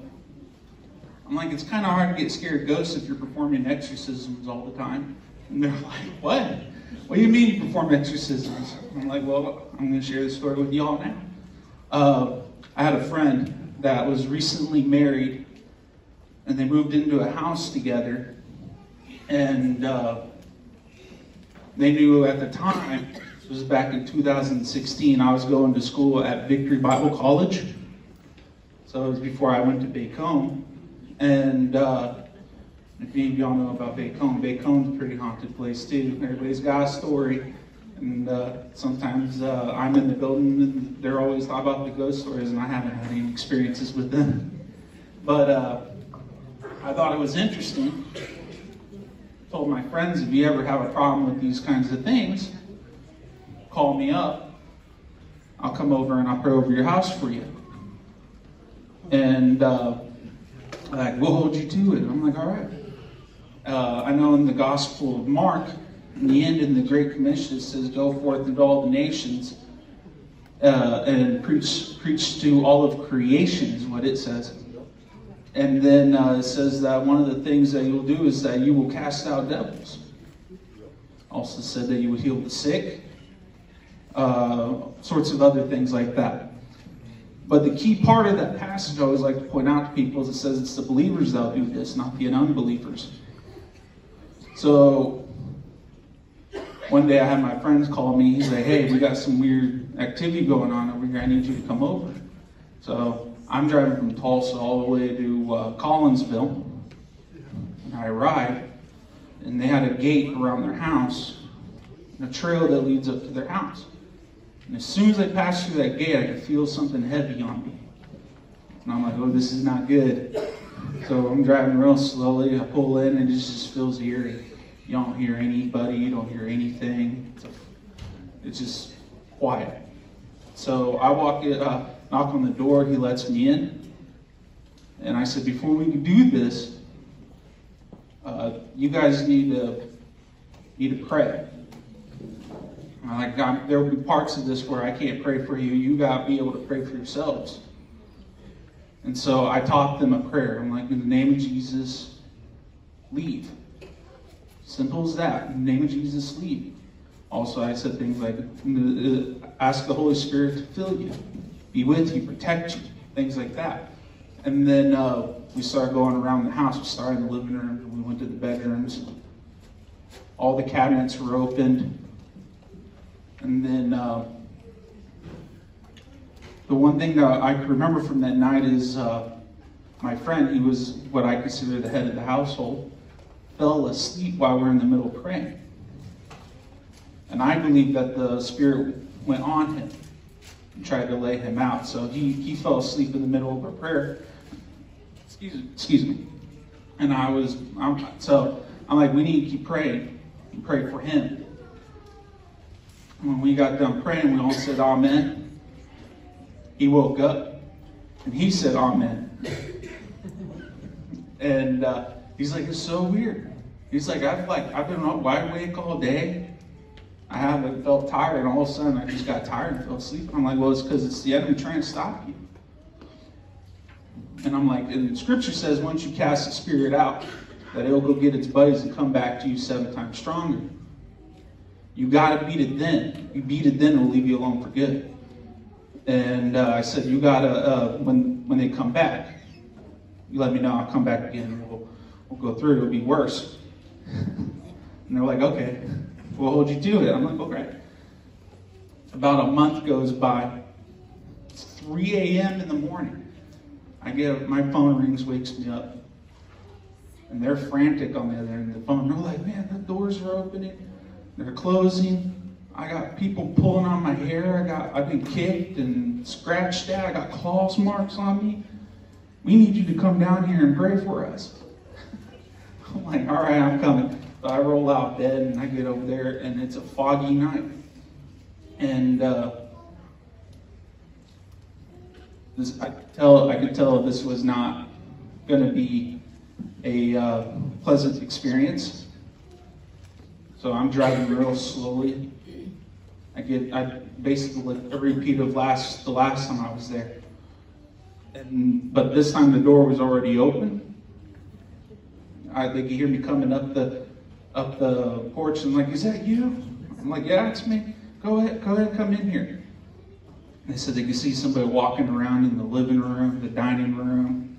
I'm like, it's kind of hard to get scared of ghosts if you're performing exorcisms all the time. And they're like, what? What do you mean you perform exorcisms? I'm like, well, I'm going to share this story with y'all now. Uh, I had a friend that was recently married, and they moved into a house together, and uh, they knew at the time, this was back in 2016, I was going to school at Victory Bible College. So it was before I went to Bacone. And uh, if any of y'all know about Bacone, Bacone's a pretty haunted place too. Everybody's got a story. And uh, sometimes uh, I'm in the building and they're always talking about the ghost stories, and I haven't had any experiences with them. But uh, I thought it was interesting. Told my friends, if you ever have a problem with these kinds of things, call me up. I'll come over and I'll pray over your house for you. And uh, like, we'll hold you to it. I'm like, all right. Uh, I know in the Gospel of Mark, in the end, in the Great Commission, it says, "Go forth into all the nations uh, and preach preach to all of creation," is what it says. And then uh, it says that one of the things that you'll do is that you will cast out devils. Also said that you would heal the sick, uh, sorts of other things like that. But the key part of that passage I always like to point out to people is it says it's the believers that'll do this, not the unbelievers. So one day I had my friends call me. He's like, "Hey, we got some weird activity going on over here. I need you to come over." So I'm driving from Tulsa all the way to uh, Collinsville. And I arrive, and they had a gate around their house, and a trail that leads up to their house. And as soon as I passed through that gate, I could feel something heavy on me. And I'm like, "Oh, this is not good." So I'm driving real slowly. I pull in, and it just feels eerie. You don't hear anybody. You don't hear anything. It's, just quiet. So I walk in, uh, knock on the door. He lets me in, and I said, before we can do this, uh, you guys need to need to pray. I'm like God, there will be parts of this where I can't pray for you. You got to be able to pray for yourselves. And so I taught them a prayer. I'm like, in the name of Jesus, leave. Simple as that. In the name of Jesus, leave. Also, I said things like, ask the Holy Spirit to fill you, be with you, protect you, things like that. And then uh, we started going around the house. We started in the living room, we went to the bedrooms. All the cabinets were opened. And then uh, the one thing that I can remember from that night is uh, my friend, he was what I consider the head of the household, fell asleep while we were in the middle of praying. And I believe that the Spirit went on him and tried to lay him out. So he, he fell asleep in the middle of a prayer. Excuse, excuse me. And I was, I'm, so I'm like, we need to keep praying and pray for him. When we got done praying, we all said, Amen. He woke up and he said, Amen. and uh, he's like, it's so weird. He's like, I've like I've been wide awake all day. I haven't felt tired, and all of a sudden I just got tired and fell asleep. I'm like, well, it's because it's the enemy trying to stop you. And I'm like, and Scripture says once you cast the spirit out, that it'll go get its buddies and come back to you seven times stronger. You got to beat it then. You beat it then, it'll leave you alone for good. And uh, I said, you got to, uh, when, when they come back, you let me know, I'll come back again, we'll, we'll go through it, it'll be worse. and they're like, okay, we'll hold you to it. I'm like, okay. About a month goes by. It's 3 a.m. in the morning. I get my phone rings, wakes me up. And they're frantic on the other end of the phone. They're like, man, the doors are opening. They're closing. I got people pulling on my hair. I got I've been kicked and scratched at. I got claws marks on me. We need you to come down here and pray for us. I'm like, all right, I'm coming. So I roll out bed and I get over there, and it's a foggy night. And uh, this, I could tell, I could tell this was not going to be a uh, pleasant experience. So I'm driving real slowly. I get, I basically a repeat of last the last time I was there. And but this time the door was already open. I, they could hear me coming up the up the porch and like, is that you? I'm like, yeah, it's me. Go ahead, go ahead, come in here. They said they could see somebody walking around in the living room, the dining room.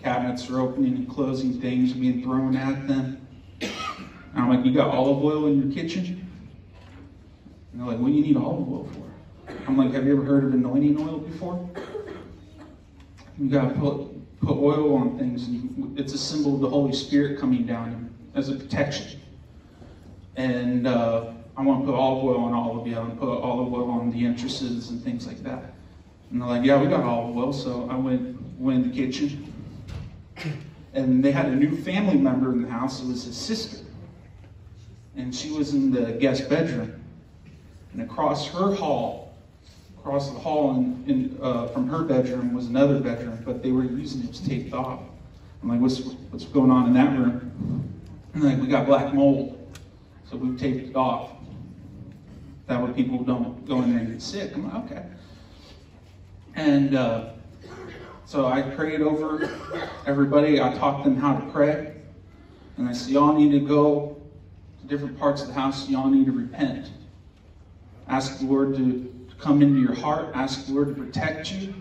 Cabinets are opening and closing, things being thrown at them. And I'm like, you got olive oil in your kitchen? And they're like, what do you need olive oil for? I'm like, have you ever heard of anointing oil before? You gotta put, put oil on things, and it's a symbol of the Holy Spirit coming down as a protection. And uh, I want to put olive oil on all of you. I want to put olive oil on the entrances and things like that. And they're like, yeah, we got olive oil. So I went, went in the kitchen. And they had a new family member in the house. It was his sister. And she was in the guest bedroom. And across her hall, across the hall and, uh, from her bedroom was another bedroom, but they were using it was taped off. I'm like, what's what's going on in that room? And like, we got black mold, so we taped it off. That way people don't go in there and get sick. I'm like, okay. And uh, so I prayed over everybody. I taught them how to pray. And I said, y'all need to go to different parts of the house. Y'all need to repent. Ask the Lord to come into your heart. Ask the Lord to protect you.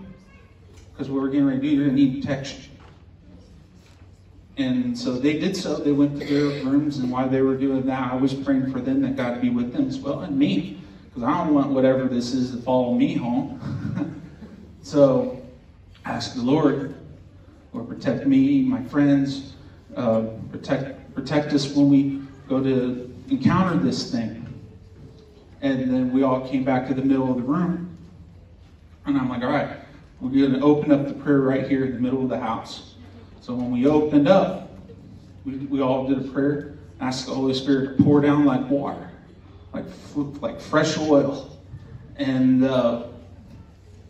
Because what we're getting ready to do, you're going to need protection. And so they did so. They went to their rooms, and while they were doing that, I was praying for them that God be with them as well, and me. Because I don't want whatever this is to follow me home. <laughs> so ask the Lord, Lord, protect me, my friends, uh, protect, protect us when we go to encounter this thing. And then we all came back to the middle of the room. And I'm like, all right, we're going to open up the prayer right here in the middle of the house. So when we opened up, we, we all did a prayer, asked the Holy Spirit to pour down like water, like, like fresh oil. And, uh,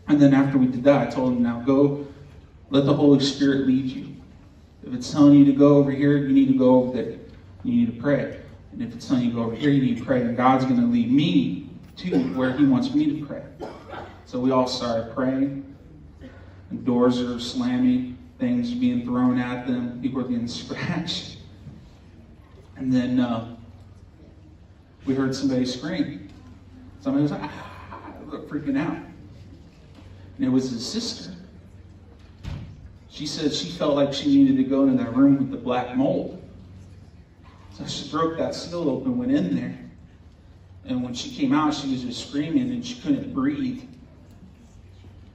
and then after we did that, I told him, now go, let the Holy Spirit lead you. If it's telling you to go over here, you need to go over there. You need to pray. And if it's telling you go over here, you need to pray. And God's going to lead me to where He wants me to pray. So we all started praying. And doors are slamming, things being thrown at them, people are getting <laughs> scratched. And then uh, we heard somebody scream. Somebody was like, ah, freaking out. And it was his sister. She said she felt like she needed to go into that room with the black mold. So she broke that seal open, went in there. And when she came out, she was just screaming and she couldn't breathe.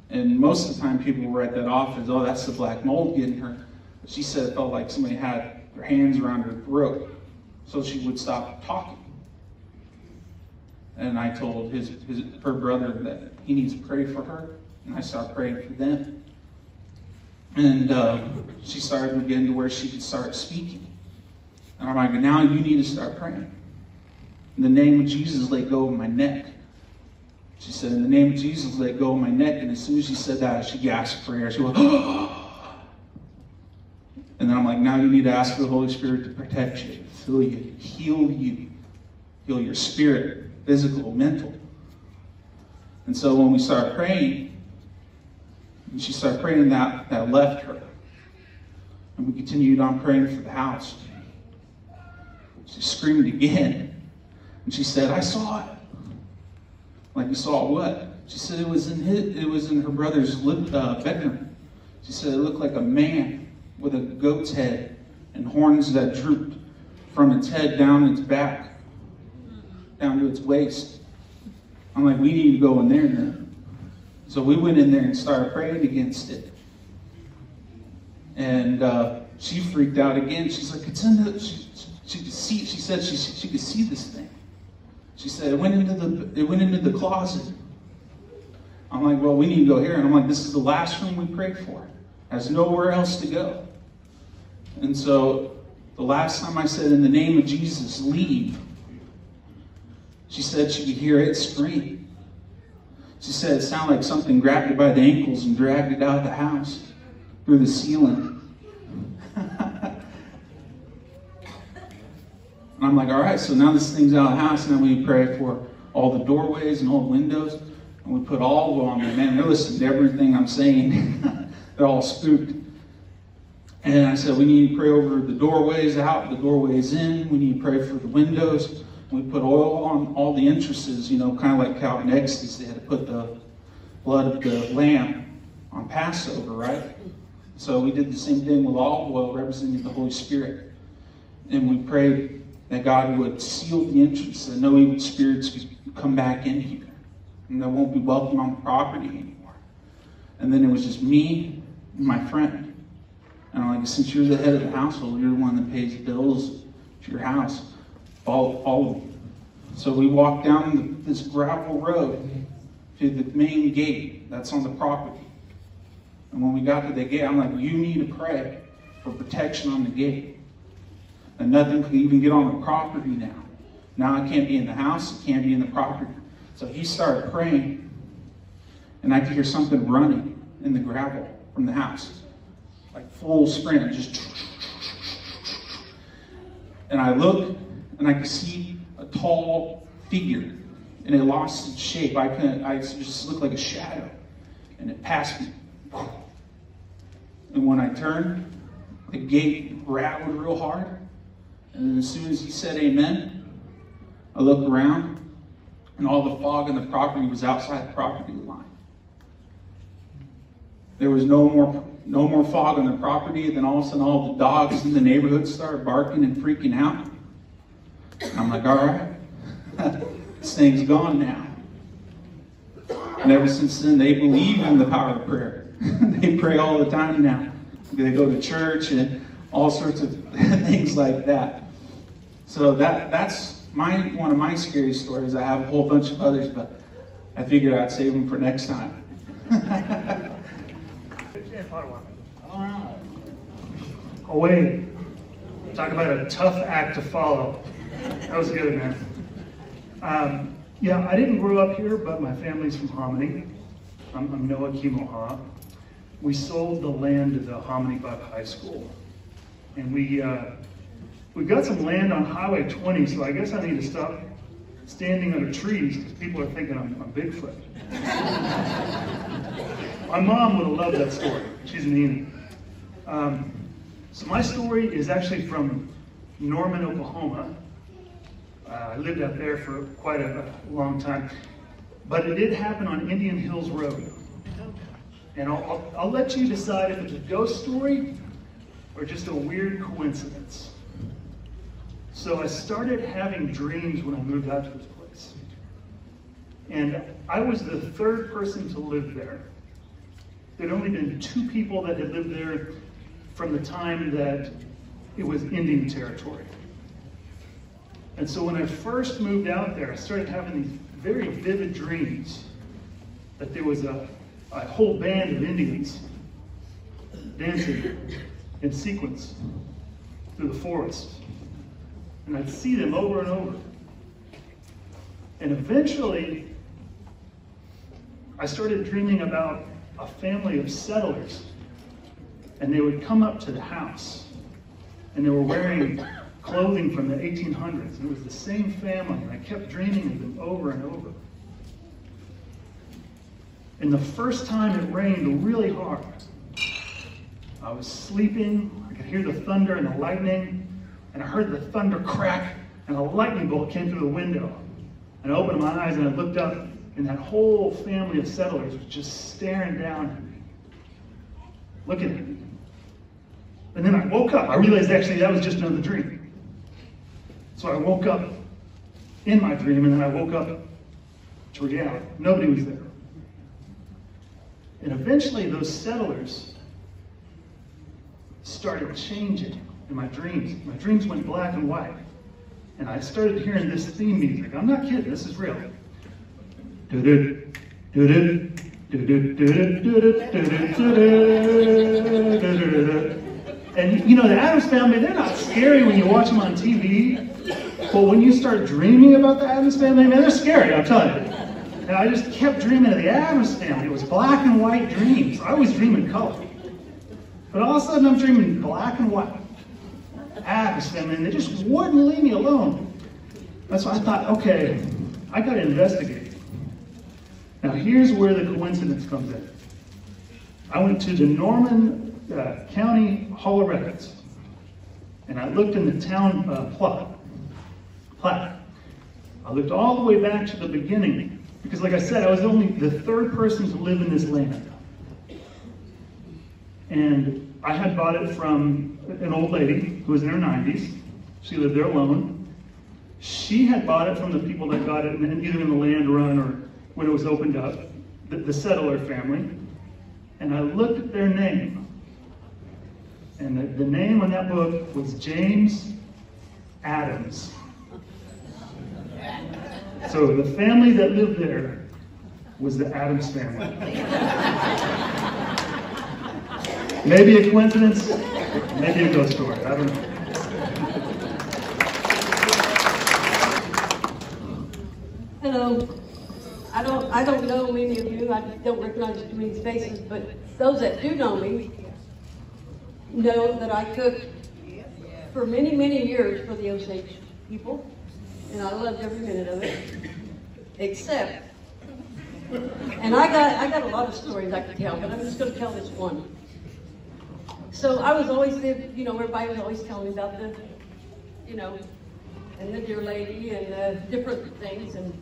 And most of the time, people write that off as, oh, that's the black mold getting her. But she said it felt like somebody had their hands around her throat. So she would stop talking. And I told his, his, her brother that he needs to pray for her. And I started praying for them. And uh, she started getting to where she could start speaking. And I'm like, now you need to start praying. In the name of Jesus, let go of my neck. She said, in the name of Jesus, let go of my neck. And as soon as she said that, she gasped for air. She went, oh. <gasps> And then I'm like, now you need to ask for the Holy Spirit to protect you, fill you, heal you, heal your spirit, physical, mental. And so when we started praying, and she started praying, that, that left her. And we continued on praying for the house. She screamed again. And she said, I saw it. Like you saw what? She said it was in his, it was in her brother's uh, bedroom. She said it looked like a man with a goat's head and horns that drooped from its head down its back, down to its waist. I'm like, we need to go in there now. So we went in there and started praying against it. And uh, she freaked out again. She's like, it's in the. She, she could see. She said she she could see this thing. She said it went into the it went into the closet. I'm like, well, we need to go here. And I'm like, this is the last room we prayed for. Has nowhere else to go. And so the last time I said, in the name of Jesus, leave, she said she could hear it scream. She said it sounded like something grabbed it by the ankles and dragged it out of the house through the ceiling. And I'm like, all right, so now this thing's out of the house, and then we pray for all the doorways and all the windows, and we put all of them. Man, they're listening to everything I'm saying. <laughs> they're all spooked. And I said, we need to pray over the doorways out, the doorways in. We need to pray for the windows. We put oil on all the entrances, you know, kind of like Calvin Exodus. They had to put the blood of the lamb on Passover, right? So we did the same thing with olive oil representing the Holy Spirit. And we prayed that God would seal the entrance, that no evil spirits could come back in here, and they won't be welcome on the property anymore. And then it was just me and my friend. And I'm like, since you're the head of the household, you're the one that pays bills to your house, follow, follow me. So we walked down this gravel road to the main gate that's on the property. And when we got to the gate, I'm like, you need to pray for protection on the gate and nothing could even get on the property now. Now it can't be in the house, it can't be in the property. So he started praying. and I could hear something running in the gravel from the house, like full sprint, just. And I look, and I could see a tall figure, and it lost its shape. I couldn't. I just looked like a shadow, and it passed me. And when I turned, the gate rattled real hard. And as soon as he said amen, I looked around, and all the fog in the property was outside the property line. There was no more no more fog on the property, then all of a sudden all the dogs in the neighborhood started barking and freaking out. I'm like, all right, <laughs> this thing's gone now. And ever since then, they believe in the power of prayer. <laughs> they pray all the time now. They go to church and all sorts of <laughs> things like that. So that that's my one of my scary stories. I have a whole bunch of others, but I figured I'd save them for next time. <laughs> away. Talk about a tough act to follow. That was good, man. Um, yeah, I didn't grow up here, but my family's from Hominy. I'm, I'm Noah Kimoha. We sold the land to the Hominy Buck High School. And we, uh, we got some land on Highway 20, so I guess I need to stop standing under trees because people are thinking I'm, I'm Bigfoot. my mom would have loved that story. She's an Enid. Um, so my story is actually from Norman, Oklahoma. Uh, I lived out there for quite a, a, long time. But it did happen on Indian Hills Road. And I'll, I'll, I'll let you decide if it's a ghost story or just a weird coincidence. So I started having dreams when I moved out to this place. And I was the third person to live there. There'd only been two people that had lived there from the time that it was Indian territory. And so when I first moved out there, I started having these very vivid dreams that there was a, a whole band of Indians dancing in sequence through the forest. And I'd see them over and over. And eventually, I started dreaming about a family of settlers and they would come up to the house and they were wearing clothing from the 1800s. And it was the same family, and I kept dreaming of them over and over. And the first time it rained really hard, I was sleeping, I could hear the thunder and the lightning, and I heard the thunder crack, and a lightning bolt came through the window. And I opened my eyes and I looked up, and that whole family of settlers was just staring down at me, looking at me. And then I woke up. I realized actually that was just another dream. So I woke up in my dream, and then I woke up to reality. Nobody was there. And eventually, those settlers started changing in my dreams. My dreams went black and white. And I started hearing this theme music. I'm not kidding, this is real. And you know, the Addams family, they're not scary when you watch them on TV. But when you start dreaming about the Addams family, man, they're scary, I'm telling you. And I just kept dreaming of the Addams family. It was black and white dreams. I always dream in color. But all of a sudden, I'm dreaming black and white. Addams them, and they just wouldn't leave me alone. That's why I thought, okay, I got to investigate. Now, here's where the coincidence comes in. I went to the Norman uh, County Hall of Records, and I looked in the town uh, plot. Plat. I looked all the way back to the beginning, because like I said, I was only the third person to live in this land. And I had bought it from an old lady who was in her 90s. She lived there alone. She had bought it from the people that got it either in the land run or when it was opened up, the, the settler family. And I looked at their name. And the, the name on that book was James Adams. So the family that lived there was the Adams family. <laughs> maybe a coincidence, maybe a ghost story. I don't know. Hello. I don't, I don't know many of you, I don't recognize too many faces, but those that do know me know that I cooked for many, many years for the Osage people, and I loved every minute of it, except, and I got, I got a lot of stories I could tell, but I'm just gonna tell this one. So I was always, the- you know, everybody was always telling me about the, you know, and the deer lady and uh, different things, and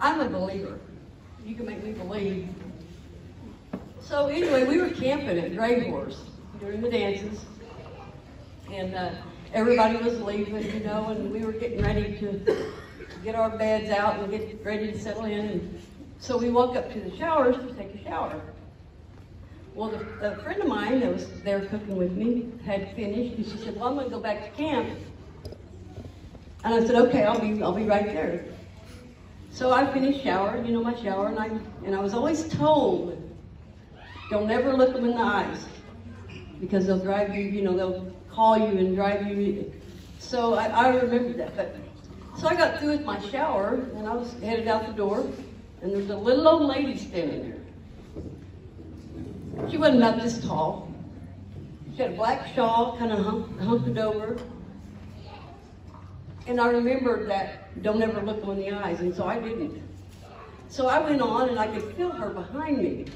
I'm a believer. You can make me believe. So anyway, we were camping at Gray Horse during the dances, and uh, everybody was leaving, you know, and we were getting ready to get our beds out and get ready to settle in. And so we walk up to the showers to take a shower. Well, the, a friend of mine that was there cooking with me had finished, and she said, "Well, I'm going to go back to camp." And I said, "Okay, I'll be, I'll be right there." So I finished showering, you know, my shower, and I and I was always told, "Don't ever look them in the eyes, because they'll drive you, you know, they'll call you and drive you." So I, I remembered that, but so I got through with my shower, and I was headed out the door, and there's a little old lady standing there. She wasn't about this tall. She had a black shawl, kind of hunk, over. And I remembered that don't ever look them in the eyes, and so I didn't. So I went on, and I could feel her behind me.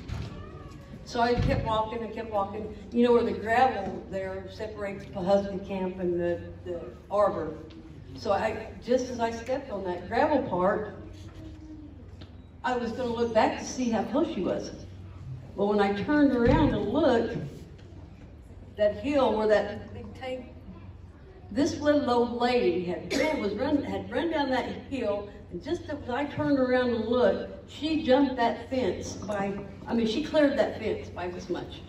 So I kept walking and kept walking. You know where the gravel there separates the husband Camp and the, the arbor. So I, just as I stepped on that gravel part, I was going to look back to see how close she was. But when I turned around to look, that hill where that big tank, this little old lady had was run, had run down that hill, and just as I turned around to look, she jumped that fence by, I mean, she cleared that fence by this much.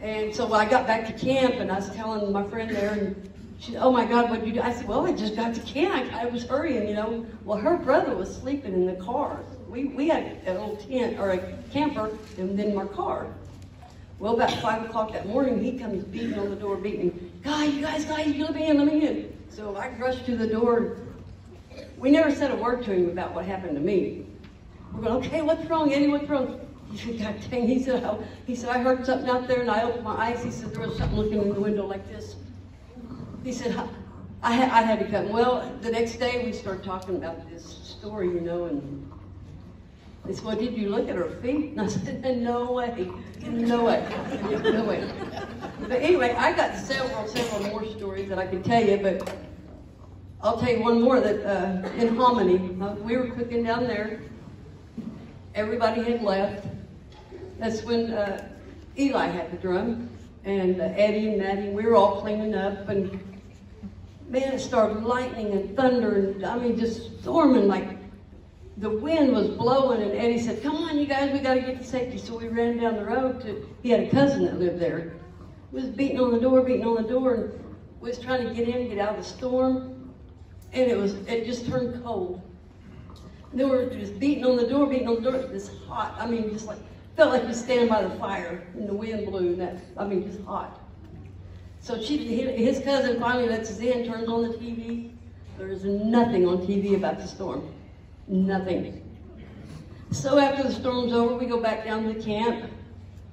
And so I got back to camp, and I was telling my friend there, and she said, oh my God, what'd you do? I said, well, I just got to camp. I was hurrying, you know. Well, her brother was sleeping in the car. We, we had an old tent, or a camper, and then my car. Well, about five o'clock that morning, he comes beating on the door, beating, guy, you guys, guys, you let me in, let me in. So I rushed to the door. We never said a word to him about what happened to me. We're going, okay, what's wrong, Eddie, what's wrong? <laughs> He said, God dang, he said, I, he said, I heard something out there, and I opened my eyes. He said, there was something looking in the window like this. He said, I, I had to come. Well, the next day we started talking about this story, you know, and they said, well, did you look at her feet? And I said, no way, no way, no way. But anyway, I got several, several more stories that I can tell you, but I'll tell you one more that uh, in Hominy, uh, we were cooking down there. Everybody had left. That's when uh, Eli had the drum, and uh, Eddie and Maddie, we were all cleaning up, and man, it started lightning and thunder, and I mean, just storming like the wind was blowing, and Eddie said, "Come on, you guys, we got to get to safety." So we ran down the road to. He had a cousin that lived there. Was beating on the door, beating on the door, and we was trying to get in, get out of the storm, and it was it just turned cold. And then we were just beating on the door, beating on the door. Was hot. I mean, just like felt like you standing by the fire, and the wind blew, and that I mean, just hot. So she, his cousin finally lets us in, turns on the TV. There's nothing on TV about the storm. Nothing. So after the storm's over, we go back down to the camp.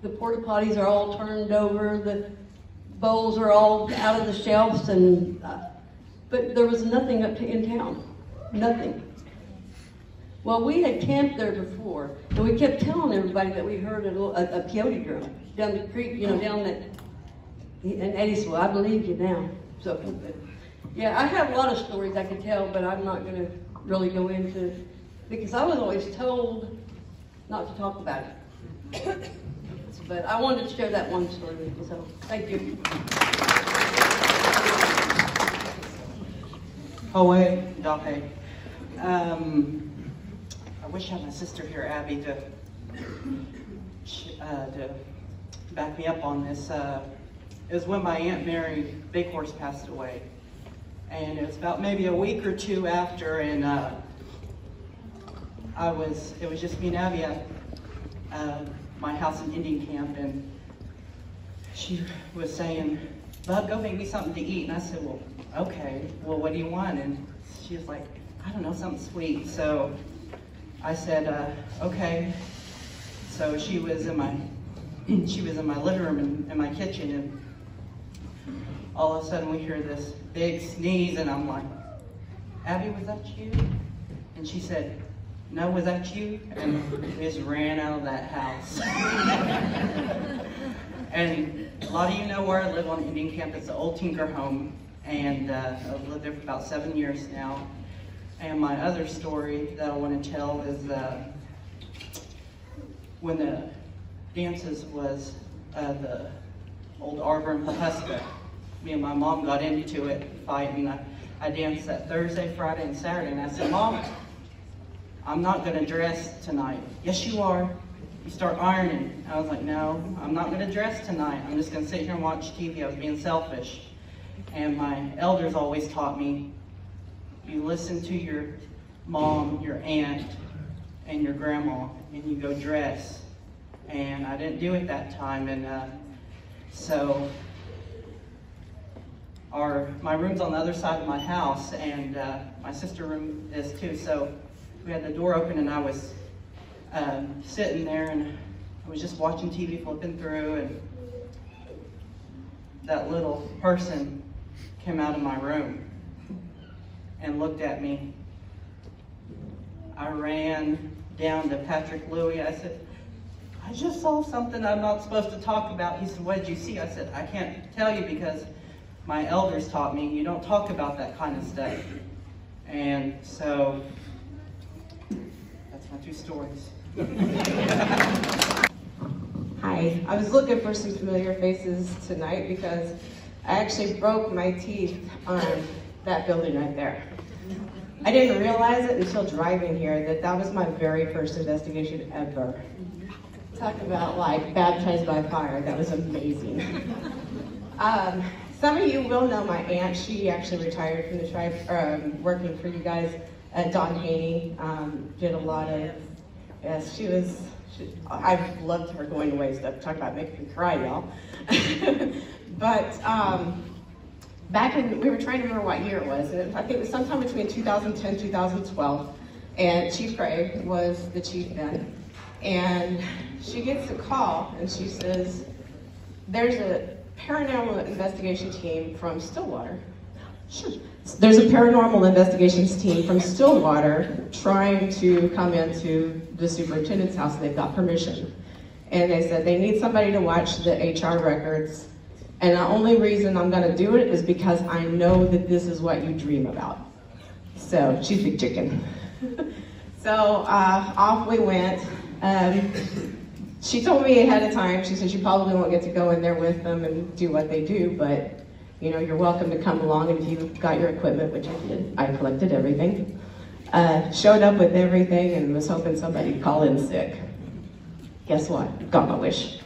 The porta potties are all turned over. The bowls are all out of the shelves, and uh, but there was nothing up to in town. Nothing. Well, we had camped there before, and we kept telling everybody that we heard a, little, a, a peyote drum down the creek, you know, down that. And Eddie said, "Well, I believe you now." So, yeah, I have a lot of stories I could tell, but I'm not going to really go into because I was always told not to talk about it. <coughs> but I wanted to share that one story with you. So, thank you. Howe, Dahe. Um, I wish I had my sister here, Abby, to uh, to back me up on this. Uh, it was when my Aunt Mary Big Horse passed away. And it was about maybe a week or two after, and uh, I was, it was just me and Abby at uh, my house in Indian camp, and she was saying, Bub, go make me something to eat. And I said, well, okay, well, what do you want? And she was like, I don't know, something sweet. So I said, uh, okay. So she was in my, <clears throat> she was in my living room and in my kitchen and all of a sudden we hear this big sneeze and I'm like, Abby, was that you? And she said, no, was that you? And we just ran out of that house. <laughs> and a lot of you know where I live on Indian campus, the old Tinker home. And uh, I've lived there for about seven years now. And my other story that I want to tell is uh, when the dances was uh, the old Arbor and Pawhuska. Me and my mom got into it, fighting. I, I danced that Thursday, Friday, and Saturday, and I said, Mom, I'm not gonna dress tonight. Yes, you are. You start ironing. I was like, no, I'm not gonna dress tonight. I'm just gonna sit here and watch TV. I was being selfish. And my elders always taught me, you listen to your mom, your aunt, and your grandma, and you go dress. And I didn't do it that time, and uh, so our my room's on the other side of my house, and uh, my sister room is too. So we had the door open, and I was um, sitting there, and I was just watching TV, flipping through, and that little person came out of my room and looked at me. I ran down to Patrick Louie. I said, I just saw something I'm not supposed to talk about. He said, what did you see? I said, I can't tell you because my elders taught me you don't talk about that kind of stuff. And so, that's my two stories. <laughs> Hi, I was looking for some familiar faces tonight because I actually broke my teeth on that building right there. I didn't realize it until driving here that that was my very first investigation ever. Talk about like baptized by fire, that was amazing. <laughs> Um, some of you will know my aunt. She actually retired from the tribe, um, working for you guys. Uh, Dawn Haney um, did a lot of, yes, she was, she, I've loved her going away stuff. Talk about making me cry, y'all. <laughs> but um, back in, we were trying to remember what year it was. I think it was sometime between 2010 2012. And Chief Craig was the chief then. And she gets a call and she says, there's a paranormal investigation team from Stillwater. Sure. There's a paranormal investigations team from Stillwater trying to come into the superintendent's house. They've got permission. And they said they need somebody to watch the HR records. And the only reason I'm going to do it is because I know that this is what you dream about. So she's big chicken. <laughs> so uh, off we went. Um, she told me ahead of time, she said you probably won't get to go in there with them and do what they do, but you know, you're welcome to come along and if you've got your equipment, which I did. I collected everything. Uh, showed up with everything and was hoping somebody'd call in sick. Guess what? Got my wish.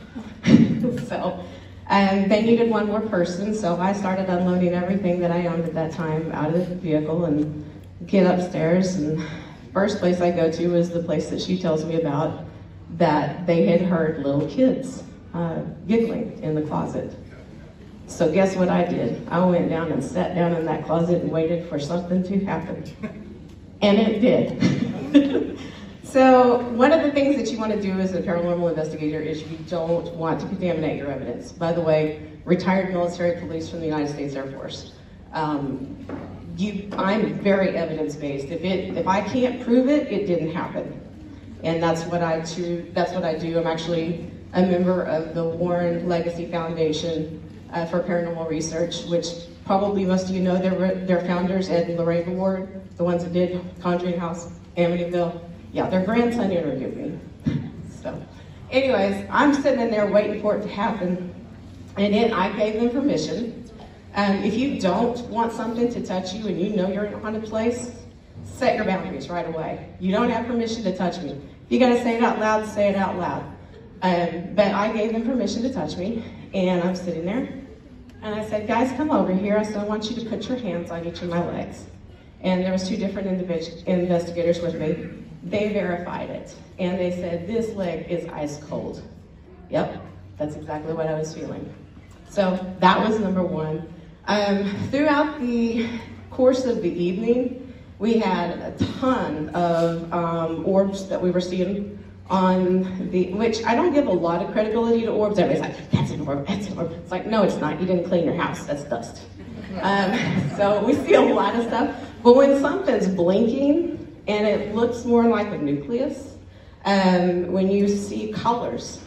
<laughs> so, and they needed one more person, so I started unloading everything that I owned at that time out of the vehicle and get upstairs. And first place I go to is the place that she tells me about that they had heard little kids uh, giggling in the closet. So guess what I did? I went down and sat down in that closet and waited for something to happen. And it did. <laughs> so one of the things that you want to do as a paranormal investigator is you don't want to contaminate your evidence. By the way, retired military police from the United States Air Force. Um, you, I'm very evidence-based. If, it, if I can't prove it, it didn't happen and that's what I do. That's what I do. I'm actually a member of the Warren Legacy Foundation uh, for Paranormal Research, which probably most of you know their their founders, Ed and Lorraine Warren, the ones that did Conjuring House, Amityville. Yeah, their grandson interviewed me. <laughs> so, anyways, I'm sitting in there waiting for it to happen, and then I gave them permission. Um, if you don't want something to touch you and you know you're in a haunted place, set your boundaries right away. You don't have permission to touch me. You gotta say it out loud, say it out loud. Um, but I gave them permission to touch me, and I'm sitting there, and I said, guys, come over here. I said, I want you to put your hands on each of my legs. And there was two different investigators with me. They verified it, and they said, this leg is ice cold. Yep, that's exactly what I was feeling. So that was number one. Um, throughout the course of the evening, We had a ton of um, orbs that we were seeing on the, which I don't give a lot of credibility to orbs. Everybody's like, that's an orb, that's an orb. It's like, no, it's not. You didn't clean your house. That's dust. <laughs> Um, so we see a lot of stuff. But when something's blinking and it looks more like a nucleus, um, when you see colors,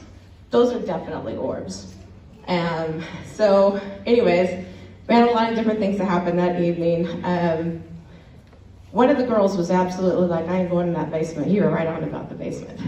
those are definitely orbs. Um, so, anyways, we had a lot of different things that happened that evening. Um, one of the girls was absolutely like, I ain't going in that basement. You were right on about the basement.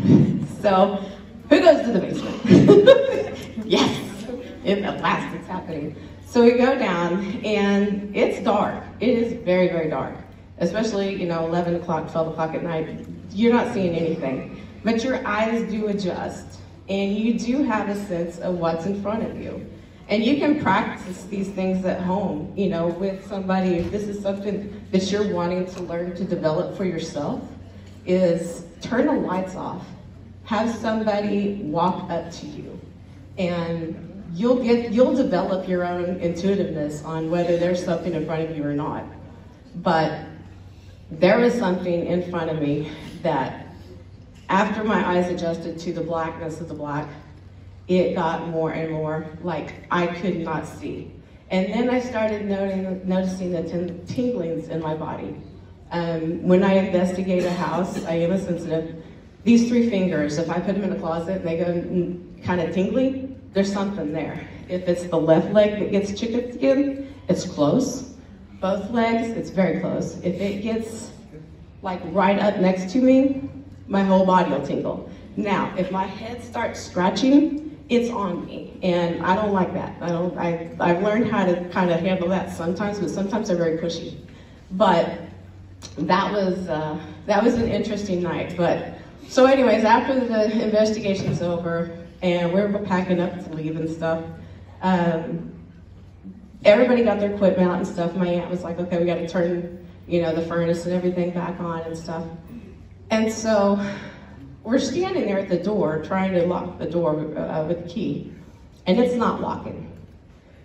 <laughs> so, who goes to the basement? <laughs> yes, at last it's happening. So we go down, and it's dark. It is very, very dark. Especially, you know, 11 o'clock, 12 o'clock at night. You're not seeing anything. But your eyes do adjust, and you do have a sense of what's in front of you. And you can practice these things at home, you know, with somebody. If this is something that you're wanting to learn to develop for yourself, is turn the lights off. Have somebody walk up to you, and you'll get you'll develop your own intuitiveness on whether there's something in front of you or not. But there was something in front of me that, after my eyes adjusted to the blackness of the black, it got more and more like I could not see. And then I started noting, noticing the tinglings in my body. Um, when I investigate a house, I am a sensitive. These three fingers, if I put them in a closet and they go kind of tingly, there's something there. If it's the left leg that gets chicken skin, it's close. Both legs, it's very close. If it gets like right up next to me, my whole body will tingle. Now, if my head starts scratching, it's on me, and I don't like that. I don't. I I've learned how to kind of handle that sometimes, but sometimes they're very pushy. But that was uh, that was an interesting night. But so, anyways, after the investigation's over and we are packing up to leave and stuff, um, everybody got their equipment out and stuff. My aunt was like, "Okay, we got to turn, you know, the furnace and everything back on and stuff." And so we're standing there at the door trying to lock the door uh, with the key, and it's not locking.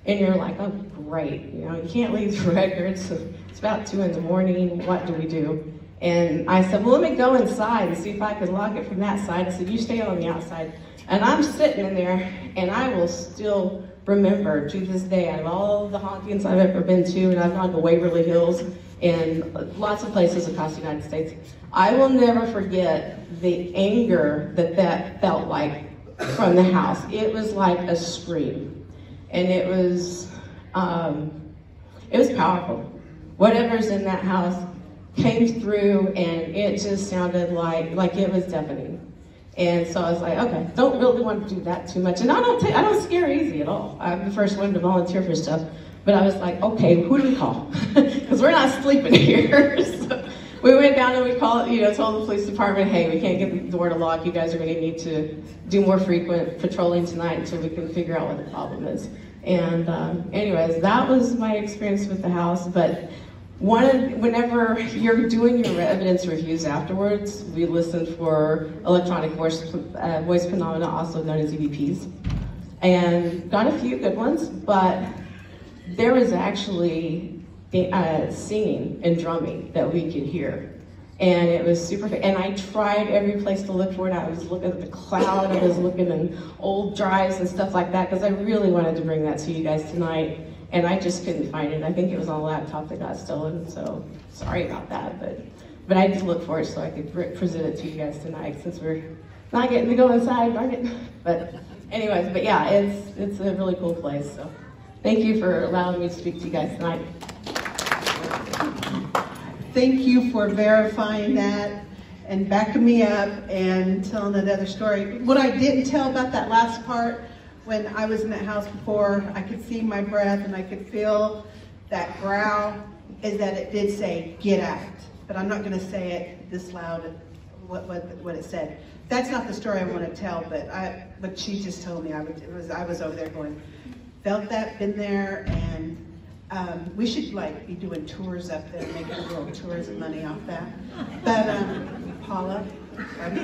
And you're like, oh, great. You know, you can't leave the <laughs> records. It's about two in the morning. What do we do? And I said, well, let me go inside and see if I can lock it from that side. I said, you stay on the outside. And I'm sitting in there, and I will still remember to this day out of all the hauntings I've ever been to, and I've gone to Waverly Hills and lots of places across the United States. I will never forget the anger that that felt like from the house. It was like a scream, and it was um, it was powerful. Whatever's in that house came through, and it just sounded like like it was deafening. And so I was like, okay, don't really want to do that too much. And I don't take, I don't scare easy at all. I'm the first one to volunteer for stuff. But I was like, okay, who do we call? <laughs> Because we're not sleeping here. <laughs> so we went down and we called, you know, told the police department, hey, we can't get the door to lock. You guys are going to need to do more frequent patrolling tonight until we can figure out what the problem is. And um, anyways, that was my experience with the house. But one whenever you're doing your evidence reviews afterwards, we listen for electronic voice, uh, voice phenomena, also known as EVPs, and got a few good ones. But there was actually uh, singing and drumming that we could hear. And it was super, and I tried every place to look for it. I was looking at the cloud, I was looking in old drives and stuff like that, because I really wanted to bring that to you guys tonight. And I just couldn't find it. I think it was on a laptop that got stolen, so sorry about that. But but I did look for it so I could present it to you guys tonight, since we're not getting to go inside, darn it. But anyways, but yeah, it's it's a really cool place. So. Thank you for allowing me to speak to you guys tonight. Thank you for verifying that and backing me up and telling another story. What I didn't tell about that last part, when I was in that house before, I could see my breath and I could feel that growl, is that it did say, get out. But I'm not gonna say it this loud, what, what, what it said. That's not the story I wanna tell, but I, but she just told me, I was, was, I was over there going, felt that, been there, and um, we should like be doing tours up there, making a little tourism money off that. But um, Paula, I'm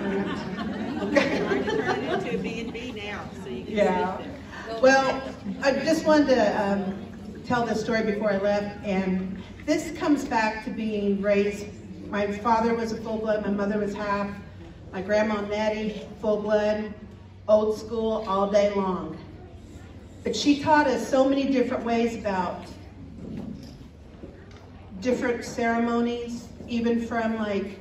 okay. turn it into a B and B now, so you can Yeah. Well, I just wanted to um, tell this story before I left, and this comes back to being raised my father was a full blood, my mother was half. My grandma Nettie, full blood, old school, all day long. But she taught us so many different ways about different ceremonies, even from like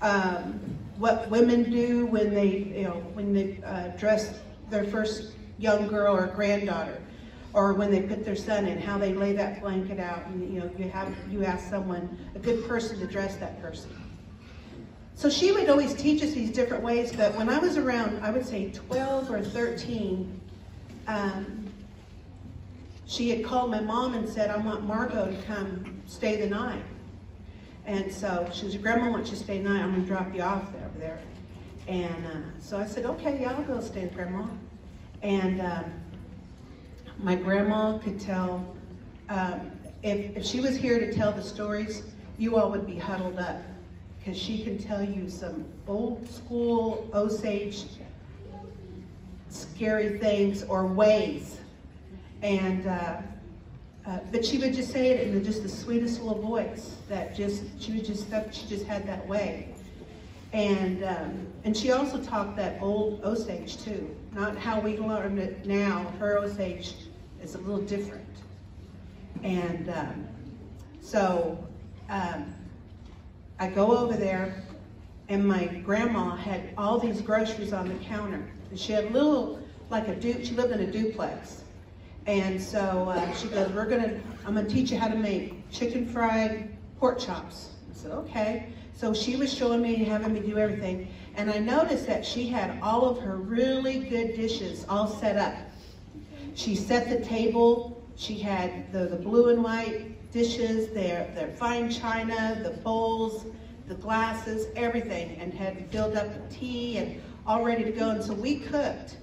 um, what women do when they, you know, when they uh, dress their first young girl or granddaughter, or when they put their son in, how they lay that blanket out, and you know, you have you ask someone, a good person, to dress that person. So she would always teach us these different ways, but when I was around, I would say 12 or 13, um, she had called my mom and said, I want Margot to come stay the night. And so she was, Grandma wants you to stay the night. I'm going to drop you off over there. And uh, so I said, okay, yeah, I'll go stay with Grandma. And um, my grandma could tell, um, if, if she was here to tell the stories, you all would be huddled up because she can tell you some old school Osage scary things or ways. And, uh, uh, but she would just say it in just the sweetest little voice that just, she would just, she just had that way. And, um, and she also talked that old Osage too, not how we learn it now. Her Osage is a little different. And um, so um, I go over there and my grandma had all these groceries on the counter. And she had a little, like a du, she lived in a duplex. And so uh, she goes, we're gonna, I'm gonna teach you how to make chicken fried pork chops. I said, okay. So she was showing me, having me do everything. And I noticed that she had all of her really good dishes all set up. She set the table. She had the, the blue and white dishes, their, their fine china, the bowls, the glasses, everything, and had filled up the tea and all ready to go. And so we cooked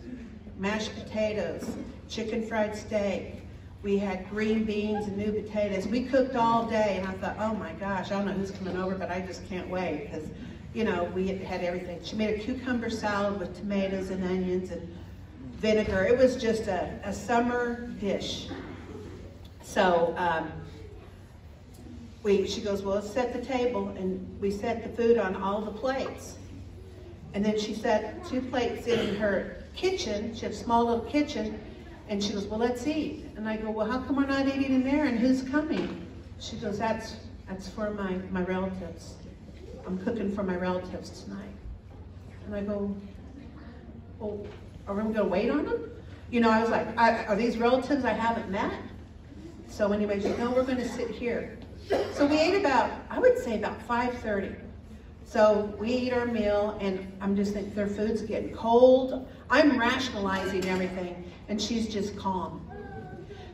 mashed potatoes, chicken fried steak. We had green beans and new potatoes. We cooked all day, and I thought, oh my gosh, I don't know who's coming over, but I just can't wait because, you know, we had, everything. She made a cucumber salad with tomatoes and onions and vinegar. It was just a, a summer dish. So um, we, she goes, well, let's set the table, and we set the food on all the plates. And then she set two plates in her kitchen. She had a small little kitchen. And she goes, well, let's eat. And I go, well, how come we're not eating in there? And who's coming? She goes, that's, that's for my, my relatives. I'm cooking for my relatives tonight. And I go, well, are we going to wait on them? You know, I was like, are these relatives I haven't met? So anyway, she no, we're going to sit here. So we ate about, I would say about 5.30. So we eat our meal, and I'm just thinking their food's getting cold. I'm rationalizing everything, and she's just calm.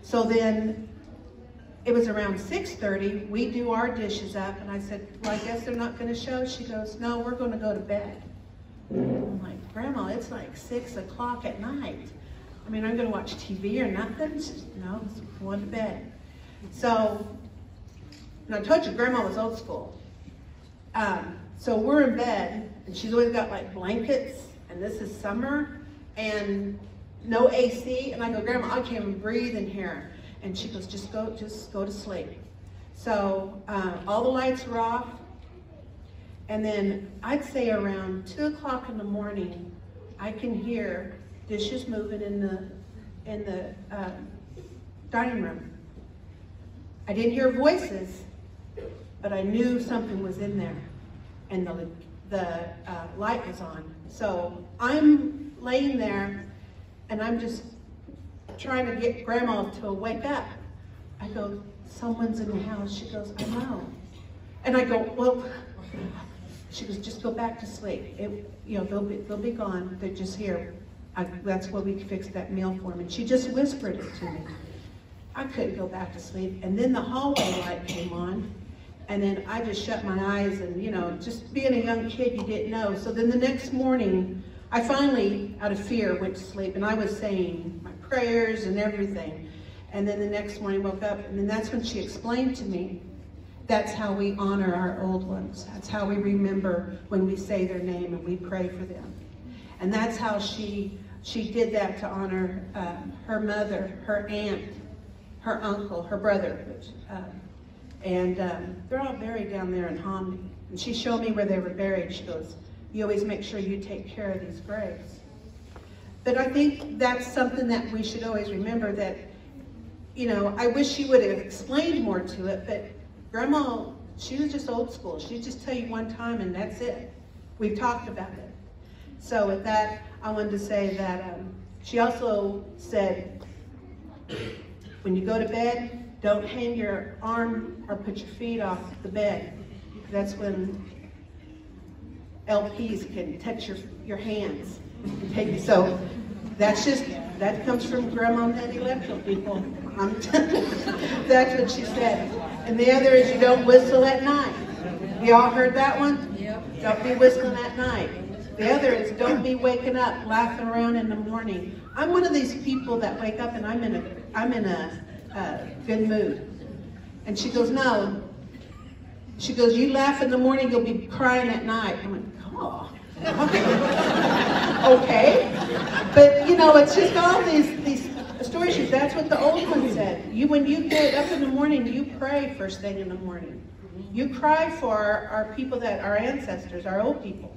So then it was around 6.30. We do our dishes up, and I said, well, I guess they're not going to show. She goes, no, we're going to go to bed. I'm like, Grandma, it's like 6 o'clock at night. I mean, I'm going to watch TV or nothing? She says, no, going to bed. So, and I told you, Grandma was old school. Um, so we're in bed, and she's always got like blankets, and this is summer, and no AC. And I go, Grandma, I can't even breathe in here. And she goes, just go, just go to sleep. So uh, all the lights were off, and then I'd say around two o'clock in the morning, I can hear dishes moving in the in the uh, dining room. I didn't hear voices, but I knew something was in there and the, the uh, light was on. So I'm laying there and I'm just trying to get grandma to wake up. I go, someone's in the house. She goes, I know. And I go, well, she goes, just go back to sleep. It, you know, they'll be, they'll be gone. They're just here. I, that's what we fixed that meal for them. And she just whispered it to me. I couldn't go back to sleep. And then the hallway light came on. And then I just shut my eyes and, you know, just being a young kid, you didn't know. So then the next morning, I finally, out of fear, went to sleep. And I was saying my prayers and everything. And then the next morning woke up. And then that's when she explained to me, that's how we honor our old ones. That's how we remember when we say their name and we pray for them. And that's how she, she did that to honor um, her mother, her aunt, her uncle, her brother, which, um, and um, they're all buried down there in Hominy. And she showed me where they were buried. She goes, you always make sure you take care of these graves. But I think that's something that we should always remember that, you know, I wish she would have explained more to it, but grandma, she was just old school. She'd just tell you one time and that's it. We've talked about it. So with that, I wanted to say that um, she also said, when you go to bed, don't hang your arm or put your feet off the bed. That's when LPs can touch your, your hands. take. So that's just, that comes from Grandma and Daddy Electro people. I'm <laughs> that's what she said. And the other is you don't whistle at night. You all heard that one? Yep. Don't be whistling at night. The other is don't be waking up laughing around in the morning. I'm one of these people that wake up and I'm in a I'm in a uh, good mood. And she goes, no. She goes, you laugh in the morning, you'll be crying at night. I went, oh, okay. But you know, it's just all these these stories. That's what the old one said. You when you get up in the morning, you pray first thing in the morning. You cry for our, people that our ancestors, our old people.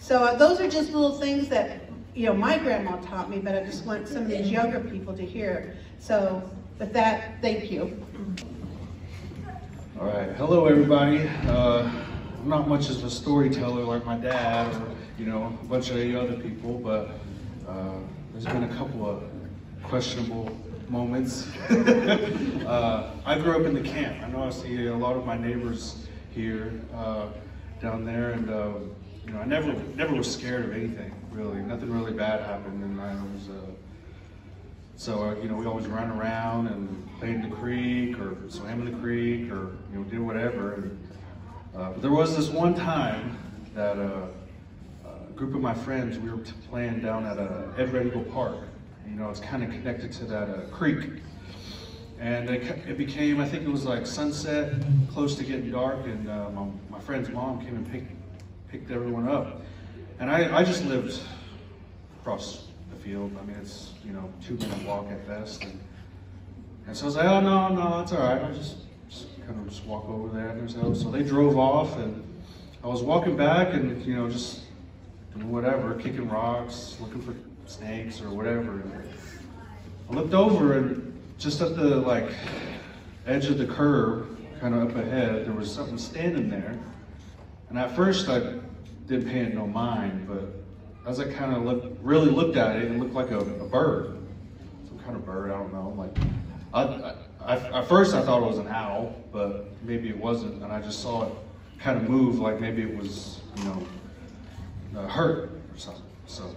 So uh, those are just little things that, you know, my grandma taught me, but I just want some of these younger people to hear. So with that, thank you. All right, hello everybody. Uh, I'm not much of a storyteller like my dad or, you know, a bunch of other people, but uh, there's been a couple of questionable moments. <laughs> uh, I grew up in the camp. I know I see a lot of my neighbors here uh, down there, and uh, you know, I never never was scared of anything really. Nothing really bad happened, and I was. So uh, you know, we always ran around and played in the creek, or swam in the creek, or you know, did whatever. And, uh, but there was this one time that uh, a group of my friends we were playing down at uh, Ed Park. You know, it's kind of connected to that uh, creek. And it, it, became, I think it was like sunset, close to getting dark, and uh, my, my friend's mom came and picked picked everyone up. And I, I just lived across the field. I mean, it's, you know, two minute walk at best. And, and so I was like, oh, no, no, it's all right. I'll just kind of just walk over there. And there's, so they drove off and I was walking back and, you know, just doing whatever, kicking rocks, looking for snakes or whatever. And I looked over and just at the, like, edge of the curb, kind of up ahead, there was something standing there. And at first I didn't pay it no mind, but as I kind of looked, really looked at it, it looked like a, a bird. Some kind of bird, I don't know. I'm Like, I, at first I thought it was an owl, but maybe it wasn't. And I just saw it kind of move like maybe it was, you know, uh, hurt or something. So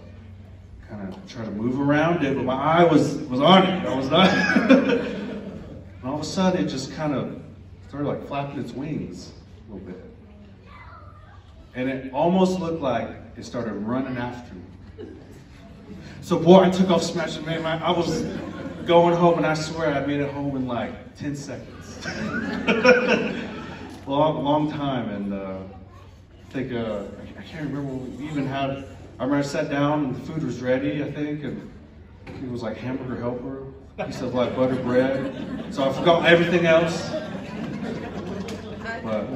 kind of try to move around it, but my eye was, was on it. I was not. <laughs> and all of a sudden it just kind of started like flapping its wings a little bit. And it almost looked like it started running after me. So boy, I took off smashing man. I was going home and I swear I made it home in like 10 seconds. <laughs> long, long time. And uh, I think, uh, I can't remember, we even had, I remember I sat down and the food was ready, I think, and it was like hamburger helper, piece of like butter bread. So I forgot everything else. But,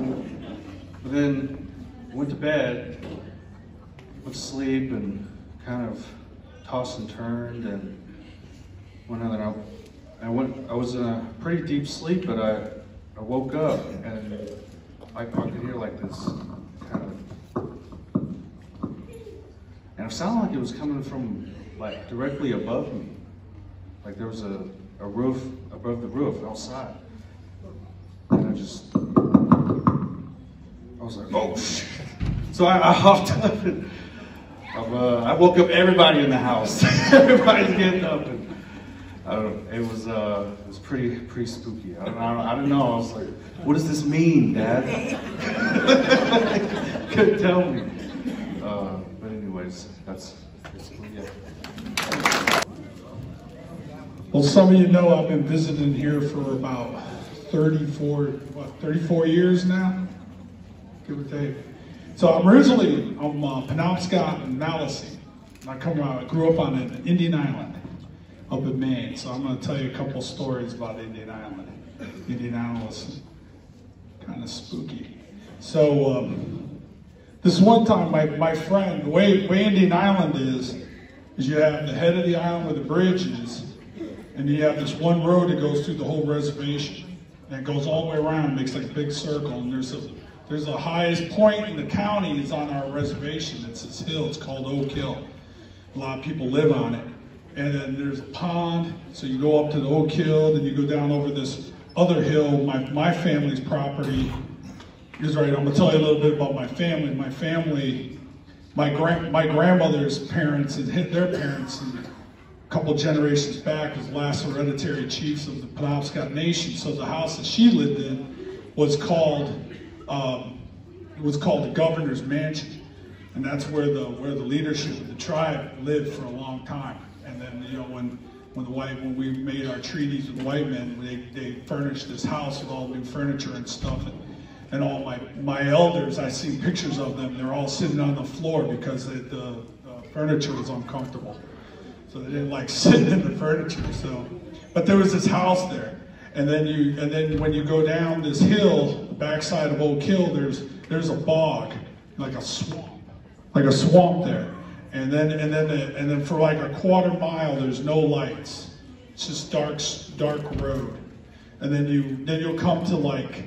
but then went to bed, went to sleep, and kind of tossed and turned, and went on. I, I went. I was in a pretty deep sleep, but I, I woke up and I, could hear like this kind of, and it sounded like it was coming from like directly above me, like there was a, a roof above the roof outside, and I just. I was like, oh. So I, I hopped up and uh, I woke up everybody in the house. <laughs> Everybody's getting up. And, I don't it was, uh, it was pretty, pretty spooky. I don't, I, don't, I don't know. I was like, what does this mean, Dad? <laughs> Couldn't tell me. Uh, but anyways, that's basically it. Well, some of you know I've been visiting here for about 34, what, 34 years now, give or take. So I'm originally from uh, Penobscot and Maliseet. I come, uh, grew up on an Indian Island up in Maine. So I'm going to tell you a couple stories about Indian Island. Indian Island was kind of spooky. So um, this one time, my, my friend, the way, way Indian Island is, is you have the head of the island where the bridge is, and you have this one road that goes through the whole reservation. And it goes all the way around, makes like a big circle, and there's a there's the highest point in the county is on our reservation. It's this hill, it's called Oak Hill. A lot of people live on it. And then there's a pond, so you go up to the Oak Hill, then you go down over this other hill, my, my family's property is right. I'm gonna tell you a little bit about my family. My family, my grand, my grandmother's parents and hit their parents a couple generations back was last hereditary chiefs of the Penobscot Nation. So the house that she lived in was called um, was called the governor's mansion, and that's where the where the leadership of the tribe lived for a long time. And you know when when the white when we made our treaties with the white men, they, they furnished this house with all new furniture and stuff. And, and all my, my elders, I see pictures of them, they're all sitting on the floor because the, the, furniture was uncomfortable. So they didn't like <laughs> sitting in the furniture. So, but there was this house there. And then you, and then when you go down this hill, the backside of Oak Hill, there's there's a bog, like a swamp, like a swamp there. And then and then the, and then for like a quarter mile, there's no lights. It's just dark dark road. And then you then you'll come to like